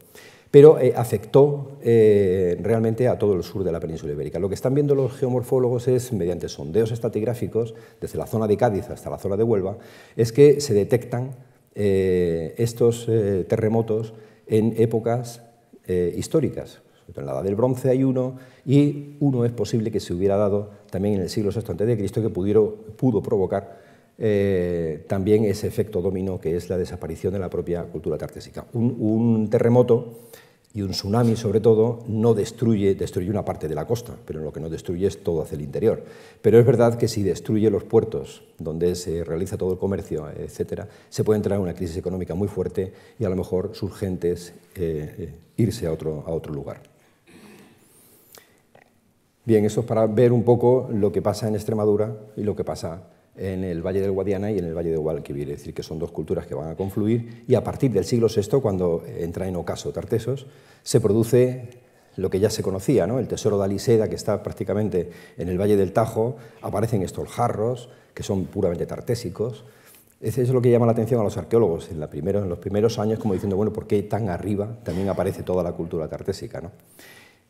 Pero eh, afectó realmente a todo el sur de la península ibérica. Lo que están viendo los geomorfólogos es, mediante sondeos estratigráficos, desde la zona de Cádiz hasta la zona de Huelva, es que se detectan estos terremotos en épocas eh, históricas. En la Edad del Bronce hay uno y uno es posible que se hubiera dado también en el siglo VI a.C. que pudo provocar eh, también ese efecto dominó que es la desaparición de la propia cultura tartésica. un terremoto y un tsunami, sobre todo, no destruye, destruye una parte de la costa, pero lo que no destruye es todo hacia el interior. Pero es verdad que si destruye los puertos donde se realiza todo el comercio, etcétera, se puede entrar en una crisis económica muy fuerte y a lo mejor sus gentes eh, eh, irse a otro, a otro lugar. Bien, eso es para ver un poco lo que pasa en Extremadura y lo que pasa en el Valle del Guadiana y en el Valle de Guadalquivir, es decir, que son dos culturas que van a confluir y a partir del siglo VI, cuando entra en ocaso Tartesos, se produce lo que ya se conocía, ¿no? el tesoro de Aliseda, que está prácticamente en el Valle del Tajo, aparecen estos jarros, que son puramente tartésicos. Eso es lo que llama la atención a los arqueólogos en, la en los primeros años, como diciendo, bueno, ¿por qué tan arriba también aparece toda la cultura tartésica?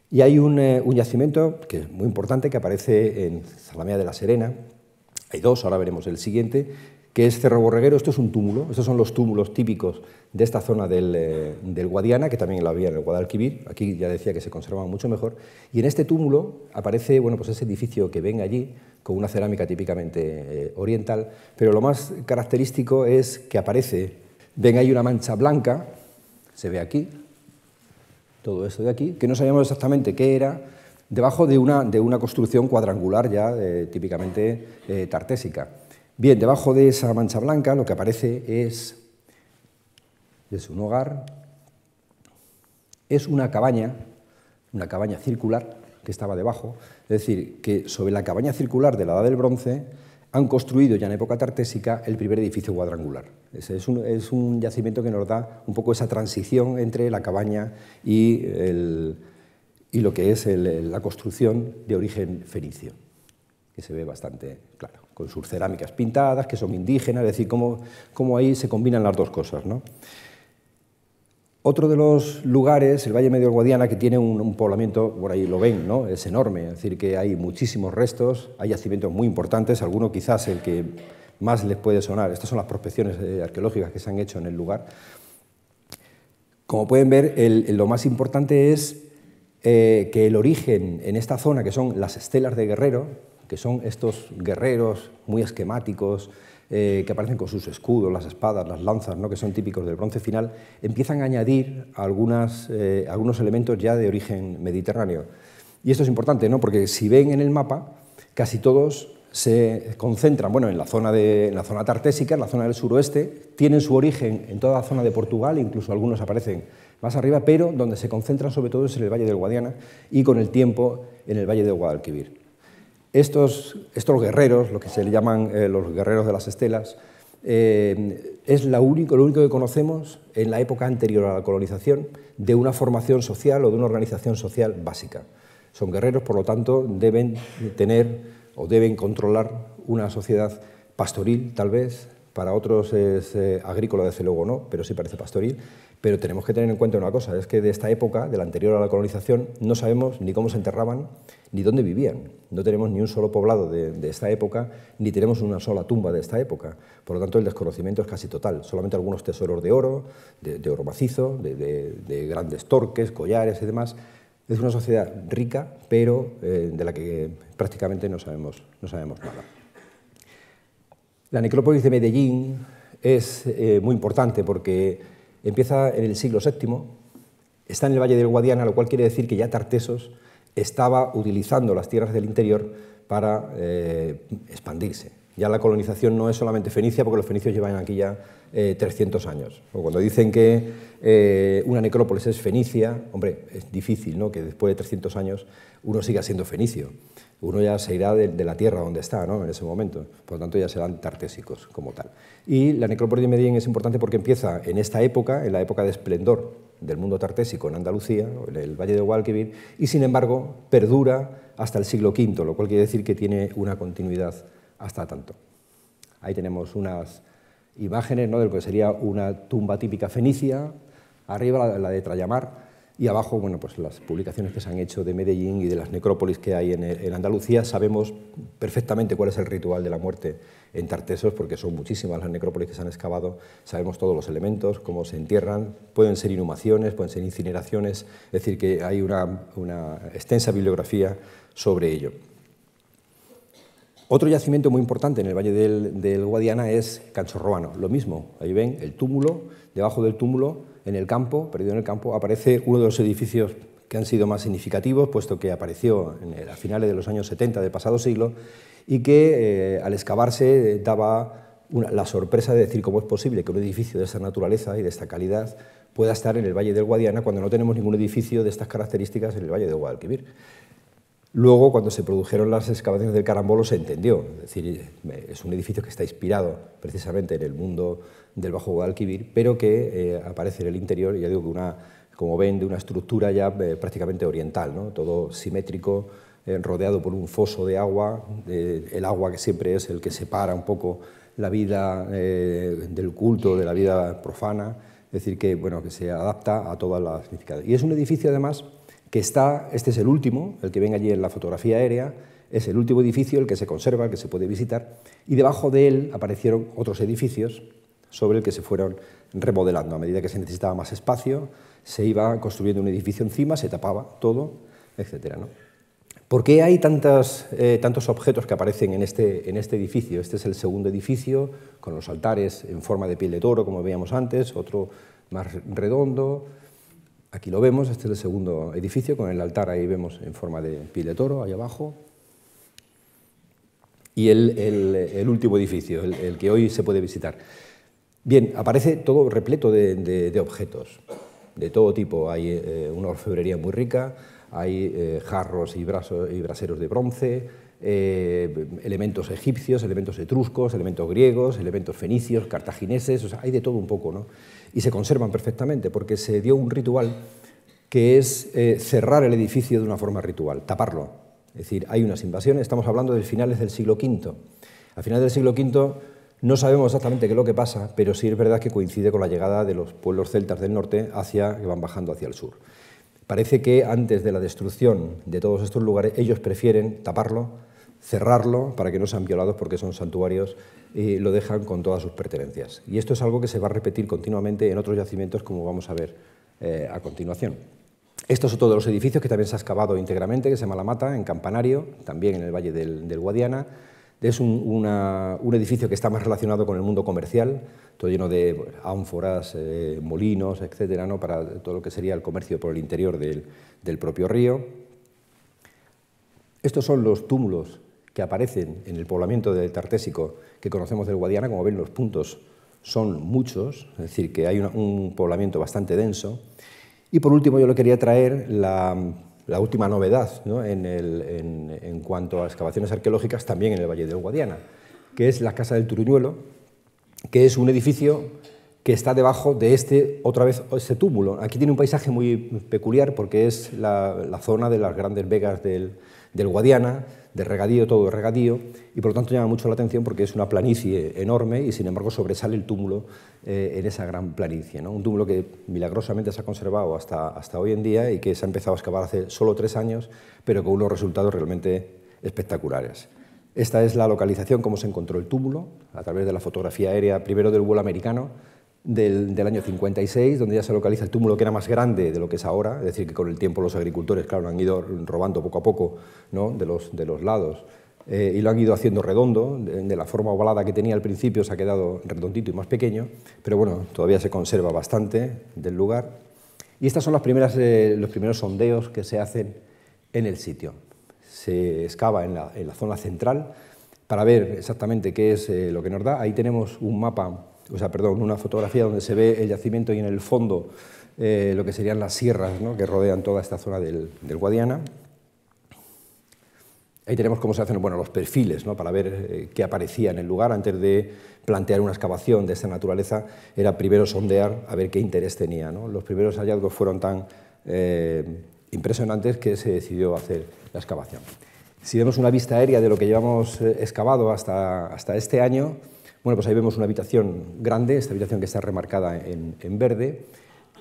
Y hay un, eh, un, yacimiento que es muy importante, que aparece en Zalamea de la Serena, hay dos, ahora veremos el siguiente, que es Cerro Borreguero. Esto es un túmulo, estos son los túmulos típicos de esta zona del, eh, Guadiana, que también lo había en el Guadalquivir. Aquí ya decía que se conservaban mucho mejor. Y en este túmulo aparece bueno, pues ese edificio que ven allí, con una cerámica típicamente eh, oriental, pero lo más característico es que aparece, ven ahí una mancha blanca, se ve aquí, todo esto de aquí, que no sabíamos exactamente qué era, debajo de una, de una construcción cuadrangular ya eh, típicamente eh, tartésica. Bien, debajo de esa mancha blanca lo que aparece es, es un hogar, es una cabaña, una cabaña circular que estaba debajo, es decir, que sobre la cabaña circular de la Edad del Bronce han construido ya en época tartésica el primer edificio cuadrangular. es, un, es un yacimiento que nos da un poco esa transición entre la cabaña y el, y lo que es la construcción de origen fenicio, que se ve bastante claro, con sus cerámicas pintadas, que son indígenas, es decir, cómo, cómo ahí se combinan las dos cosas. ¿no? Otro de los lugares, el Valle Medio Guadiana, que tiene un, poblamiento, por ahí lo ven, ¿no? es enorme, es decir, que hay muchísimos restos, hay yacimientos muy importantes, alguno quizás el que más les puede sonar. Estas son las prospecciones eh, arqueológicas que se han hecho en el lugar. Como pueden ver, lo más importante es eh, que el origen en esta zona, que son las estelas de guerrero, que son estos guerreros muy esquemáticos, eh, que aparecen con sus escudos, las espadas, las lanzas, ¿no? que son típicos del bronce final, empiezan a añadir algunas, algunos elementos ya de origen mediterráneo. Y esto es importante, ¿no? porque si ven en el mapa, casi todos se concentran bueno, en, la zona de, la zona tartésica, en la zona del suroeste, tienen su origen en toda la zona de Portugal, incluso algunos aparecen más arriba, pero donde se concentran sobre todo es en el Valle del Guadiana y con el tiempo en el Valle del Guadalquivir. Estos, guerreros, lo que se le llaman eh, los guerreros de las estelas, eh, es la único, lo único que conocemos en la época anterior a la colonización de una formación social o de una organización social básica. Son guerreros, por lo tanto, deben tener o deben controlar una sociedad pastoril, tal vez, para otros es eh, agrícola, desde luego no, pero sí parece pastoril. Pero tenemos que tener en cuenta una cosa, es que de esta época, de la anterior a la colonización, no sabemos ni cómo se enterraban ni dónde vivían. No tenemos ni un solo poblado de, esta época, ni tenemos una sola tumba de esta época. Por lo tanto, el desconocimiento es casi total. Solamente algunos tesoros de oro, de, oro macizo, de grandes torques, collares y demás, es una sociedad rica, pero eh, de la que prácticamente no sabemos, nada. La necrópolis de Medellín es eh, muy importante porque empieza en el siglo VII, está en el Valle del Guadiana, lo cual quiere decir que ya Tartesos estaba utilizando las tierras del interior para eh, expandirse. Ya la colonización no es solamente fenicia, porque los fenicios llevan aquí ya 300 años. O cuando dicen que eh, una necrópolis es fenicia, hombre, es difícil ¿no? que después de 300 años uno siga siendo fenicio. Uno ya se irá de, la tierra donde está ¿no? en ese momento, por lo tanto ya serán tartésicos como tal. Y la necrópolis de Medellín es importante porque empieza en esta época, en la época de esplendor del mundo tartésico en Andalucía, en el Valle de Guadalquivir, y sin embargo perdura hasta el siglo V, lo cual quiere decir que tiene una continuidad hasta tanto. Ahí tenemos unas imágenes ¿no? de lo que sería una tumba típica fenicia, arriba la, de Trayamar y abajo bueno, pues las publicaciones que se han hecho de Medellín y de las necrópolis que hay en, Andalucía. Sabemos perfectamente cuál es el ritual de la muerte en Tartesos, porque son muchísimas las necrópolis que se han excavado, sabemos todos los elementos, cómo se entierran, pueden ser inhumaciones, pueden ser incineraciones, es decir, que hay una, extensa bibliografía sobre ello. Otro yacimiento muy importante en el Valle del, Guadiana es Canchorroano, lo mismo, ahí ven el túmulo, debajo del túmulo en el campo, perdido en el campo, aparece uno de los edificios que han sido más significativos, puesto que apareció a finales de los años 70 del pasado siglo y que eh, al excavarse daba la sorpresa de decir cómo es posible que un edificio de esta naturaleza y de esta calidad pueda estar en el Valle del Guadiana cuando no tenemos ningún edificio de estas características en el Valle del Guadalquivir. Luego, cuando se produjeron las excavaciones del Carambolo, se entendió. Es decir, es un edificio que está inspirado precisamente en el mundo del Bajo Guadalquivir, pero que eh, aparece en el interior, ya digo que una, como ven, de una estructura ya eh, prácticamente oriental, ¿no? todo simétrico, eh, rodeado por un foso de agua, el agua que siempre es el que separa un poco la vida del culto de la vida profana, es decir, que, bueno, que se adapta a todas las significados. Y es un edificio, además, que está, este es el último, el que ven allí en la fotografía aérea, es el último edificio, el que se conserva, el que se puede visitar, y debajo de él aparecieron otros edificios sobre el que se fueron remodelando. A medida que se necesitaba más espacio, se iba construyendo un edificio encima, se tapaba todo, etc. ¿no? ¿Por qué hay tantos, eh, tantos objetos que aparecen en este, en este edificio? Este es el segundo edificio, con los altares en forma de piel de toro, como veíamos antes, otro más redondo. Aquí lo vemos, este es el segundo edificio, con el altar ahí vemos en forma de piel de toro, ahí abajo. Y el, último edificio, el que hoy se puede visitar. Bien, aparece todo repleto de, objetos, de todo tipo. Hay eh, una orfebrería muy rica, hay eh, jarros y, braseros de bronce, eh, elementos egipcios, elementos etruscos, elementos griegos, elementos fenicios, cartagineses, o sea, hay de todo un poco, ¿no? Y se conservan perfectamente porque se dio un ritual que es cerrar el edificio de una forma ritual, taparlo. Es decir, hay unas invasiones, estamos hablando de finales del siglo V. A finales del siglo V no sabemos exactamente qué es lo que pasa, pero sí es verdad que coincide con la llegada de los pueblos celtas del norte hacia, que van bajando hacia el sur. Parece que antes de la destrucción de todos estos lugares ellos prefieren taparlo cerrarlo para que no sean violados porque son santuarios y lo dejan con todas sus pertenencias. Y esto es algo que se va a repetir continuamente en otros yacimientos como vamos a ver eh, a continuación. Esto es otro de los edificios que también se ha excavado íntegramente, que se llama La Mata, en Campanario, también en el Valle del, Guadiana. Es un, edificio que está más relacionado con el mundo comercial, todo lleno de ánforas, eh, molinos, etcétera, ¿no? para todo lo que sería el comercio por el interior del, del propio río. Estos son los túmulos que aparecen en el poblamiento del Tartésico que conocemos del Guadiana. Como ven, los puntos son muchos, es decir, que hay un poblamiento bastante denso. Y por último, yo le quería traer la, última novedad en, cuanto a excavaciones arqueológicas también en el Valle del Guadiana, que es la Casa del Turuñuelo, que es un edificio que está debajo de este, otra vez, este túmulo. Aquí tiene un paisaje muy peculiar porque es la, zona de las grandes vegas del, del Guadiana, de regadío, todo de regadío, y por lo tanto llama mucho la atención porque es una planicie enorme y sin embargo sobresale el túmulo eh, en esa gran planicie. ¿no? Un túmulo que milagrosamente se ha conservado hasta, hasta hoy en día y que se ha empezado a excavar hace solo tres años, pero con unos resultados realmente espectaculares. Esta es la localización, cómo se encontró el túmulo, a través de la fotografía aérea, primero del vuelo americano, del, año 56, donde ya se localiza el túmulo que era más grande de lo que es ahora, es decir, que con el tiempo los agricultores, claro, lo han ido robando poco a poco de, los, de los lados eh, y lo han ido haciendo redondo, de, la forma ovalada que tenía al principio se ha quedado redondito y más pequeño, pero bueno, todavía se conserva bastante del lugar. Y estos son las primeras, eh, los primeros sondeos que se hacen en el sitio. Se excava en la, en la zona central para ver exactamente qué es eh, lo que nos da. Ahí tenemos un mapa o sea, perdón, una fotografía donde se ve el yacimiento y en el fondo eh, lo que serían las sierras que rodean toda esta zona del, Guadiana. Ahí tenemos cómo se hacen bueno, los perfiles para ver eh, qué aparecía en el lugar. Antes de plantear una excavación de esta naturaleza, era primero sondear a ver qué interés tenía. Los primeros hallazgos fueron tan eh, impresionantes que se decidió hacer la excavación. Si vemos una vista aérea de lo que llevamos excavado hasta este año, bueno, pues ahí vemos una habitación grande, esta habitación que está remarcada en, verde,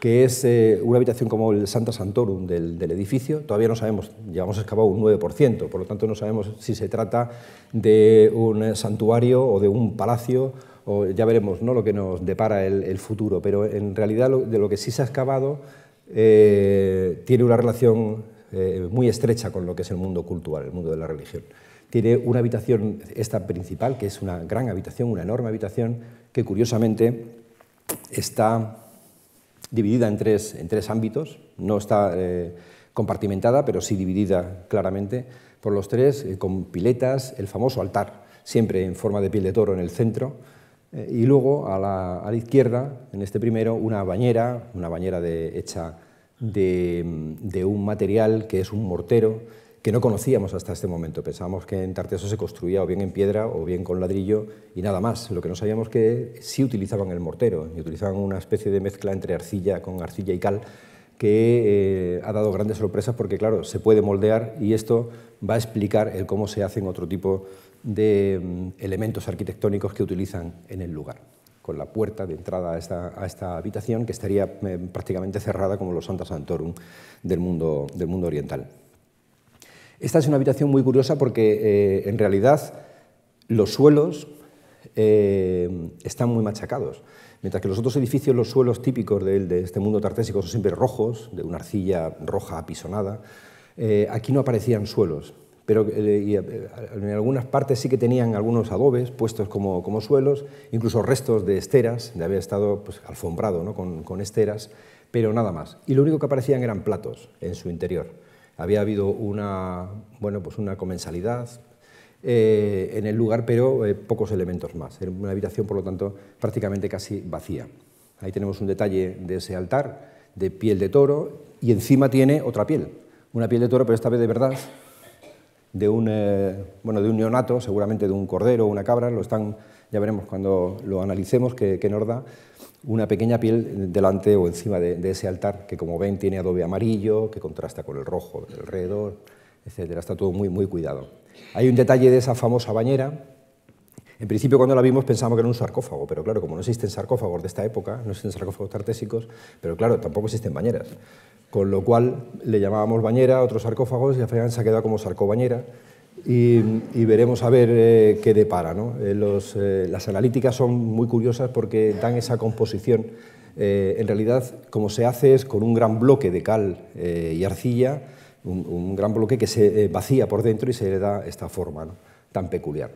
que es eh, una habitación como el Santa Santorum del, edificio. Todavía no sabemos, llevamos excavado un 9%, por lo tanto no sabemos si se trata de un santuario o de un palacio, o ya veremos ¿no? lo que nos depara el, futuro, pero en realidad de lo que sí se ha excavado eh, tiene una relación eh, muy estrecha con lo que es el mundo cultural, el mundo de la religión. Tiene una habitación, esta principal, que es una gran habitación, una enorme habitación, que curiosamente está dividida en tres, en tres ámbitos, no está eh, compartimentada, pero sí dividida claramente por los tres, eh, con piletas, el famoso altar, siempre en forma de piel de toro en el centro, eh, y luego a la, izquierda, en este primero, una bañera, una bañera de, hecha de, de un material que es un mortero, que no conocíamos hasta este momento. Pensábamos que en Tarteso se construía o bien en piedra o bien con ladrillo y nada más. Lo que no sabíamos que sí utilizaban el mortero y utilizaban una especie de mezcla entre arcilla con arcilla y cal que eh, ha dado grandes sorpresas porque, claro, se puede moldear y esto va a explicar el cómo se hacen otro tipo de mm, elementos arquitectónicos que utilizan en el lugar, con la puerta de entrada a esta, habitación que estaría eh, prácticamente cerrada como los Santa Santorum del mundo, del mundo oriental. Esta es una habitación muy curiosa porque eh, en realidad los suelos eh, están muy machacados. Mientras que los otros edificios, los suelos típicos de, este mundo tartésico son siempre rojos, de una arcilla roja apisonada, eh, aquí no aparecían suelos, pero en algunas partes sí que tenían algunos adobes puestos como, suelos, incluso restos de esteras, de haber estado pues, alfombrado con esteras, pero nada más. Y lo único que aparecían eran platos en su interior había habido una, bueno, pues una comensalidad eh, en el lugar, pero eh, pocos elementos más. Era una habitación, por lo tanto, prácticamente casi vacía. Ahí tenemos un detalle de ese altar de piel de toro y encima tiene otra piel, una piel de toro, pero esta vez de verdad, de un, eh, bueno, de un neonato, seguramente de un cordero o una cabra, lo están, ya veremos cuando lo analicemos qué nos da, una pequeña piel delante o encima de, ese altar que, como ven, tiene adobe amarillo, que contrasta con el rojo alrededor, etc. Está todo muy, muy cuidado. Hay un detalle de esa famosa bañera. En principio, cuando la vimos, pensamos que era un sarcófago, pero claro, como no existen sarcófagos de esta época, no existen sarcófagos tartésicos, pero claro, tampoco existen bañeras. Con lo cual le llamábamos bañera a otros sarcófagos y al final se ha quedado como sarcobañera y, veremos a ver qué depara. las analíticas son muy curiosas porque dan esa composición. en realidad, como se hace es con un gran bloque de cal y arcilla, un, gran bloque que se vacía por dentro y se le da esta forma tan peculiar.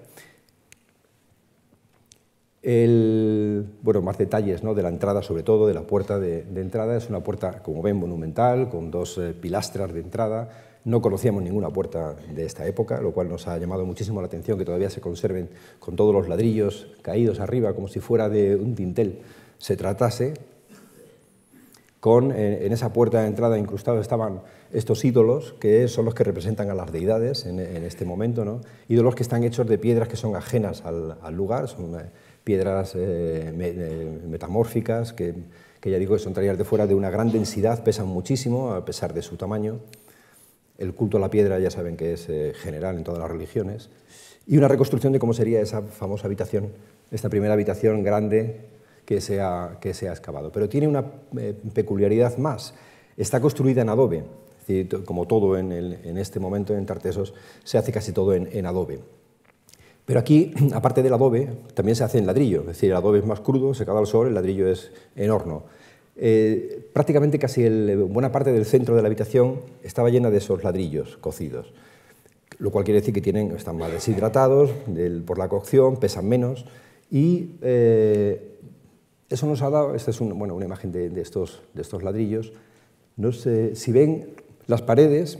El, bueno, más detalles ¿no? de la entrada, sobre todo de la puerta de, entrada. Es una puerta, como ven, monumental, con dos eh, pilastras de entrada. No conocíamos ninguna puerta de esta época, lo cual nos ha llamado muchísimo la atención que todavía se conserven con todos los ladrillos caídos arriba, como si fuera de un dintel se tratase. Con, eh, en esa puerta de entrada incrustados estaban estos ídolos, que son los que representan a las deidades en, este momento, ¿no? ídolos que están hechos de piedras que son ajenas al, lugar, son eh, piedras eh, metamórficas que, ya digo que son traídas de fuera de una gran densidad, pesan muchísimo a pesar de su tamaño. El culto a la piedra ya saben que es eh, general en todas las religiones. Y una reconstrucción de cómo sería esa famosa habitación, esta primera habitación grande que se ha, que se ha excavado. Pero tiene una peculiaridad más. Está construida en adobe, como todo en, en, este momento en Tartesos, se hace casi todo en, en adobe. Pero aquí, aparte del adobe, también se hace en ladrillo, es decir, el adobe es más crudo, secado al sol, el ladrillo es en horno. Eh, prácticamente casi buena parte del centro de la habitación estaba llena de esos ladrillos cocidos, lo cual quiere decir que tienen, están más deshidratados por la cocción, pesan menos y eh, eso nos ha dado, esta es bueno, una imagen de, estos, de estos ladrillos, no sé, si ven las paredes,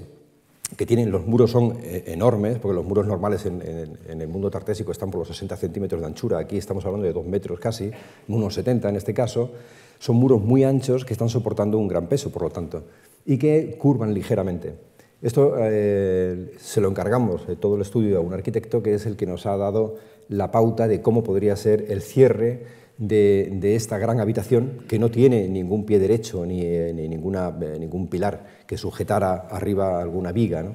que tienen, los muros son eh, enormes, porque los muros normales en, el mundo tartésico están por los 60 centímetros de anchura, aquí estamos hablando de 2 metros casi, unos 70 en este caso, son muros muy anchos que están soportando un gran peso, por lo tanto, y que curvan ligeramente. Esto eh, se lo encargamos, de todo el estudio, a un arquitecto que es el que nos ha dado la pauta de cómo podría ser el cierre de, esta gran habitación que no tiene ningún pie derecho ni, eh, ninguna, eh, ningún pilar que sujetara arriba alguna viga.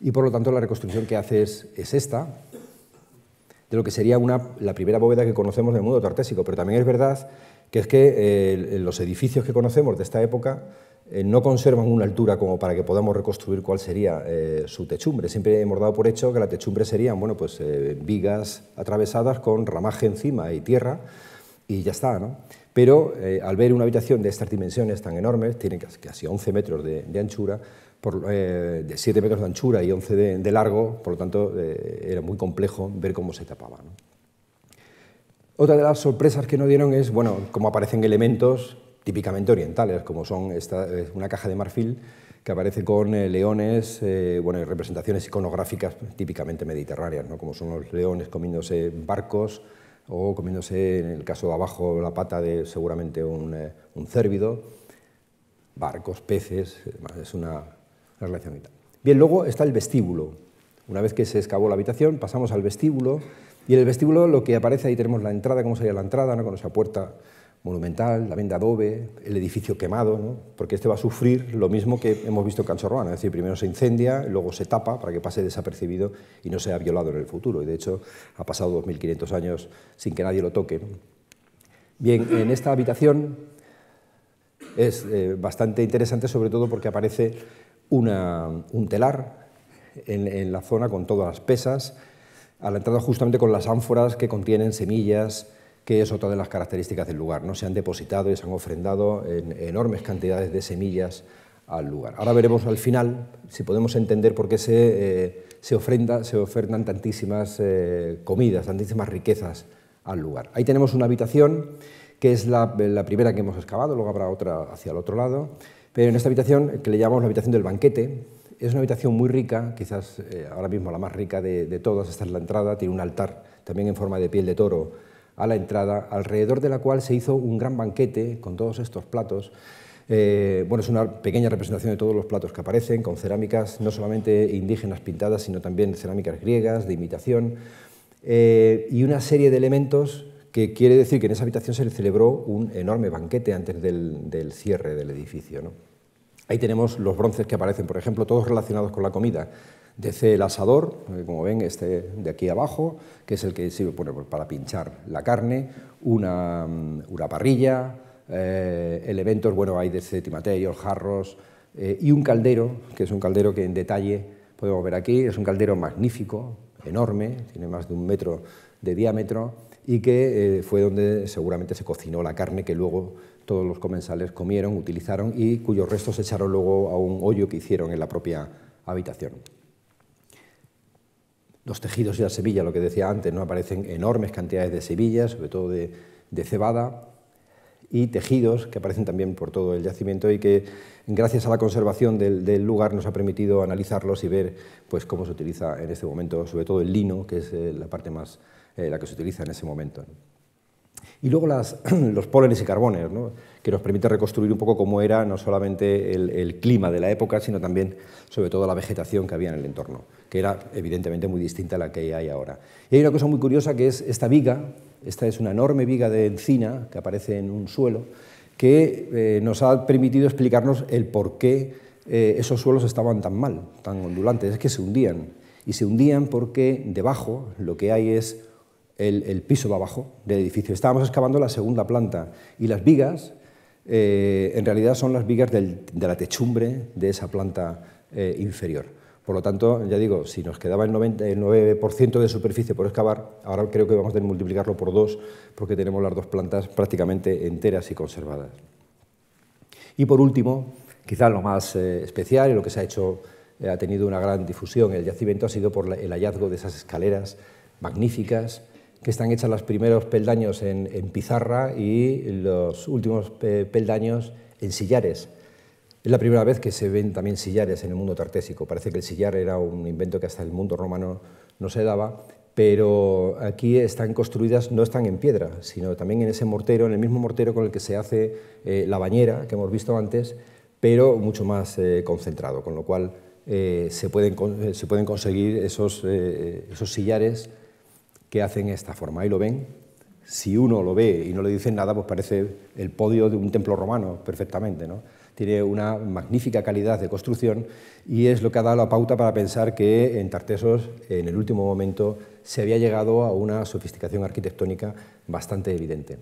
Y por lo tanto la reconstrucción que hace es, esta, de lo que sería una, la primera bóveda que conocemos del mundo tartésico. Pero también es verdad que es que eh, los edificios que conocemos de esta época eh, no conservan una altura como para que podamos reconstruir cuál sería eh, su techumbre. Siempre hemos dado por hecho que la techumbre serían bueno, pues, vigas atravesadas con ramaje encima y tierra y ya está. ¿no? Pero al ver una habitación de estas dimensiones tan enormes, tiene casi 11 metros de, anchura, de 7 metros de anchura y 11 de, largo, por lo tanto era muy complejo ver cómo se tapaba. Otra de las sorpresas que nos dieron es bueno, cómo aparecen elementos típicamente orientales, como son esta, una caja de marfil que aparece con eh, leones, eh, bueno, y representaciones iconográficas típicamente mediterráneas, ¿no? como son los leones comiéndose barcos o comiéndose, en el caso de abajo, la pata de seguramente un, eh, cérvido, barcos, peces, es una, relación Bien, luego está el vestíbulo. Una vez que se excavó la habitación, pasamos al vestíbulo, y en el vestíbulo lo que aparece, ahí tenemos la entrada, cómo sería la entrada, ¿no? con esa puerta monumental, la venda adobe, el edificio quemado, porque este va a sufrir lo mismo que hemos visto en Canchorroana, es decir, primero se incendia, luego se tapa para que pase desapercibido y no sea violado en el futuro. Y de hecho ha pasado 2.500 años sin que nadie lo toque. Bien, en esta habitación es eh, bastante interesante, sobre todo porque aparece un telar en la zona con todas las pesas, a la entrada justamente con las ánforas que contienen semillas, que es otra de las características del lugar. ¿no? Se han depositado y se han ofrendado enormes cantidades de semillas al lugar. Ahora veremos al final si podemos entender por qué se, eh, se, ofrenda, se tantísimas eh, comidas, tantísimas riquezas al lugar. Ahí tenemos una habitación que es la, primera que hemos excavado, luego habrá otra hacia el otro lado, pero en esta habitación, que le llamamos la habitación del banquete, es una habitación muy rica, quizás eh, ahora mismo la más rica de, todas, esta es la entrada, tiene un altar también en forma de piel de toro a la entrada, alrededor de la cual se hizo un gran banquete con todos estos platos. Eh, bueno, es una pequeña representación de todos los platos que aparecen, con cerámicas no solamente indígenas pintadas, sino también cerámicas griegas, de imitación, eh, y una serie de elementos que quiere decir que en esa habitación se le celebró un enorme banquete antes del, cierre del edificio. Ahí tenemos los bronces que aparecen, por ejemplo, todos relacionados con la comida. Desde el asador, eh, como ven, este de aquí abajo, que es el que sirve pues para pinchar la carne, una, mm, una parrilla, eh, elementos, bueno, hay desde timateos, jarros, eh, y un caldero, que es un caldero que en detalle podemos ver aquí, es un caldero magnífico, enorme, tiene más de un metro de diámetro, y que fue donde seguramente se cocinó la carne que luego todos los comensales comieron, utilizaron y cuyos restos se echaron luego a un hoyo que hicieron en la propia habitación. Los tejidos y la semilla, lo que decía antes, ¿no? aparecen enormes cantidades de semillas, sobre todo de, cebada, y tejidos que aparecen también por todo el yacimiento y que gracias a la conservación del, lugar nos ha permitido analizarlos y ver pues, cómo se utiliza en este momento, sobre todo el lino, que es eh, la parte más eh, la que se utiliza en ese momento. Y luego los pólenes y carbones, que nos permite reconstruir un poco cómo era no solamente el, clima de la época, sino también, sobre todo, la vegetación que había en el entorno, que era evidentemente muy distinta a la que hay ahora. Y hay una cosa muy curiosa que es esta viga, esta es una enorme viga de encina que aparece en un suelo, que eh, nos ha permitido explicarnos el por qué eh, esos suelos estaban tan mal, tan ondulantes, es que se hundían. Y se hundían porque debajo lo que hay es el, piso de abajo del edificio. Estábamos excavando la segunda planta y las vigas eh, en realidad son las vigas de la techumbre de esa planta eh, inferior. Por lo tanto, ya digo, si nos quedaba el, 9% de superficie por excavar, ahora creo que vamos a multiplicarlo por dos porque tenemos las dos plantas prácticamente enteras y conservadas. Y por último, quizá lo más eh, especial y lo que se ha hecho, ha tenido una gran difusión en el yacimiento ha sido por el hallazgo de esas escaleras magníficas que están hechas los primeros peldaños en, pizarra y los últimos peldaños en sillares. Es la primera vez que se ven también sillares en el mundo tartésico. Parece que el sillar era un invento que hasta el mundo romano no se daba, pero aquí están construidas, no están en piedra, sino también en ese mortero, en el mismo mortero con el que se hace eh, la bañera que hemos visto antes, pero mucho más eh, concentrado, con lo cual eh, se, pueden, se pueden conseguir esos, esos sillares que hacen esta forma. Ahí lo ven. Si uno lo ve y no le dicen nada, pues parece el podio de un templo romano perfectamente. ¿no? Tiene una magnífica calidad de construcción y es lo que ha dado la pauta para pensar que en Tartesos, en el último momento, se había llegado a una sofisticación arquitectónica bastante evidente.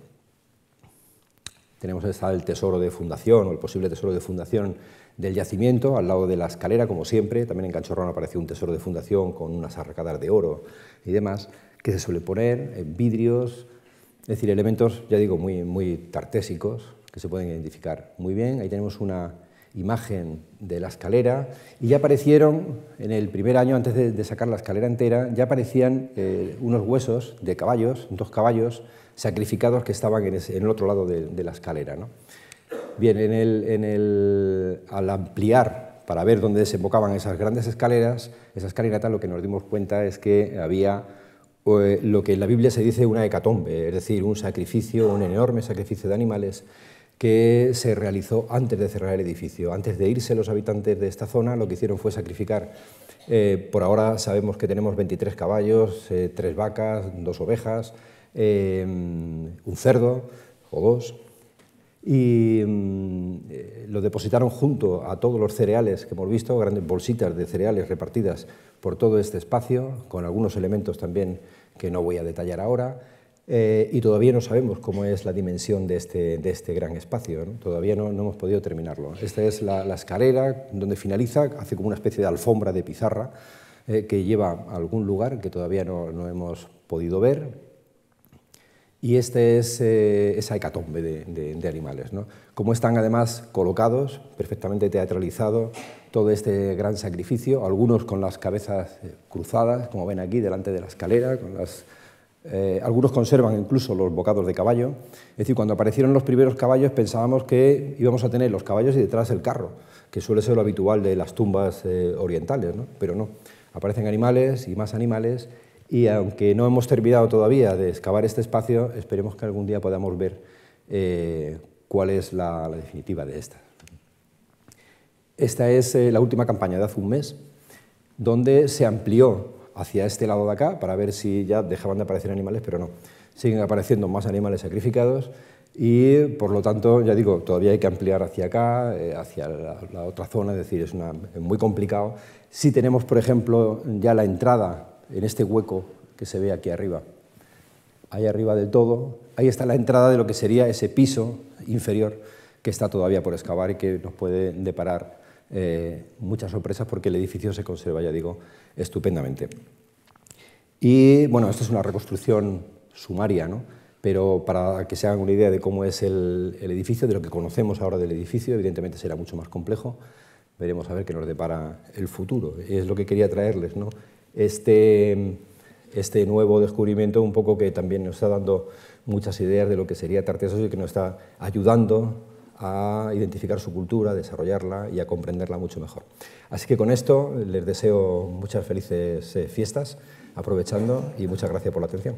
Tenemos el tesoro de fundación o el posible tesoro de fundación del yacimiento, al lado de la escalera, como siempre. También en Canchorrón apareció un tesoro de fundación con unas arracadas de oro y demás que se suele poner, en vidrios, es decir, elementos, ya digo, muy, muy tartésicos, que se pueden identificar muy bien. Ahí tenemos una imagen de la escalera y ya aparecieron, en el primer año, antes de, sacar la escalera entera, ya aparecían eh, unos huesos de caballos, dos caballos sacrificados que estaban en, el otro lado de, la escalera. ¿no? Bien, en el, en el, al ampliar para ver dónde desembocaban esas grandes escaleras, esa escalinata, lo que nos dimos cuenta es que había eh, lo que en la Biblia se dice una hecatombe, es decir, un sacrificio, un enorme sacrificio de animales que se realizó antes de cerrar el edificio. Antes de irse los habitantes de esta zona, lo que hicieron fue sacrificar. Eh, por ahora sabemos que tenemos 23 caballos, eh, tres vacas, dos ovejas, un cerdo o dos, y mm, lo depositaron junto a todos los cereales que hemos visto, grandes bolsitas de cereales repartidas por todo este espacio, con algunos elementos también que no voy a detallar ahora, eh, y todavía no sabemos cómo es la dimensión de este, de este gran espacio, todavía no, hemos podido terminarlo. Esta es la, escalera donde finaliza, hace como una especie de alfombra de pizarra eh, que lleva a algún lugar que todavía no, no hemos podido ver, y este es eh, esa hecatombe de, animales. ¿no? Como están además colocados, perfectamente teatralizado, todo este gran sacrificio, algunos con las cabezas eh, cruzadas, como ven aquí, delante de la escalera, eh, algunos conservan incluso los bocados de caballo. Es decir, cuando aparecieron los primeros caballos pensábamos que íbamos a tener los caballos y detrás el carro, que suele ser lo habitual de las tumbas orientales, ¿no? pero no. Aparecen animales y más animales y aunque no hemos terminado todavía de excavar este espacio, esperemos que algún día podamos ver eh, cuál es la, definitiva de esta. Esta es eh, la última campaña de hace un mes, donde se amplió hacia este lado de acá para ver si ya dejaban de aparecer animales, pero no. Siguen apareciendo más animales sacrificados y, por lo tanto, ya digo, todavía hay que ampliar hacia acá, eh, hacia la, otra zona, es decir, es, es muy complicado. Si tenemos, por ejemplo, ya la entrada en este hueco que se ve aquí arriba. Ahí arriba del todo, ahí está la entrada de lo que sería ese piso inferior que está todavía por excavar y que nos puede deparar eh, muchas sorpresas porque el edificio se conserva, ya digo, estupendamente. Y bueno, esto es una reconstrucción sumaria, ¿no? pero para que se hagan una idea de cómo es el, edificio, de lo que conocemos ahora del edificio, evidentemente será mucho más complejo, veremos a ver qué nos depara el futuro. Es lo que quería traerles, ¿no? Este, este nuevo descubrimiento un poco que también nos está dando muchas ideas de lo que sería Tartesos y que nos está ayudando a identificar su cultura, a desarrollarla y a comprenderla mucho mejor. Así que con esto les deseo muchas felices eh, fiestas, aprovechando y muchas gracias por la atención.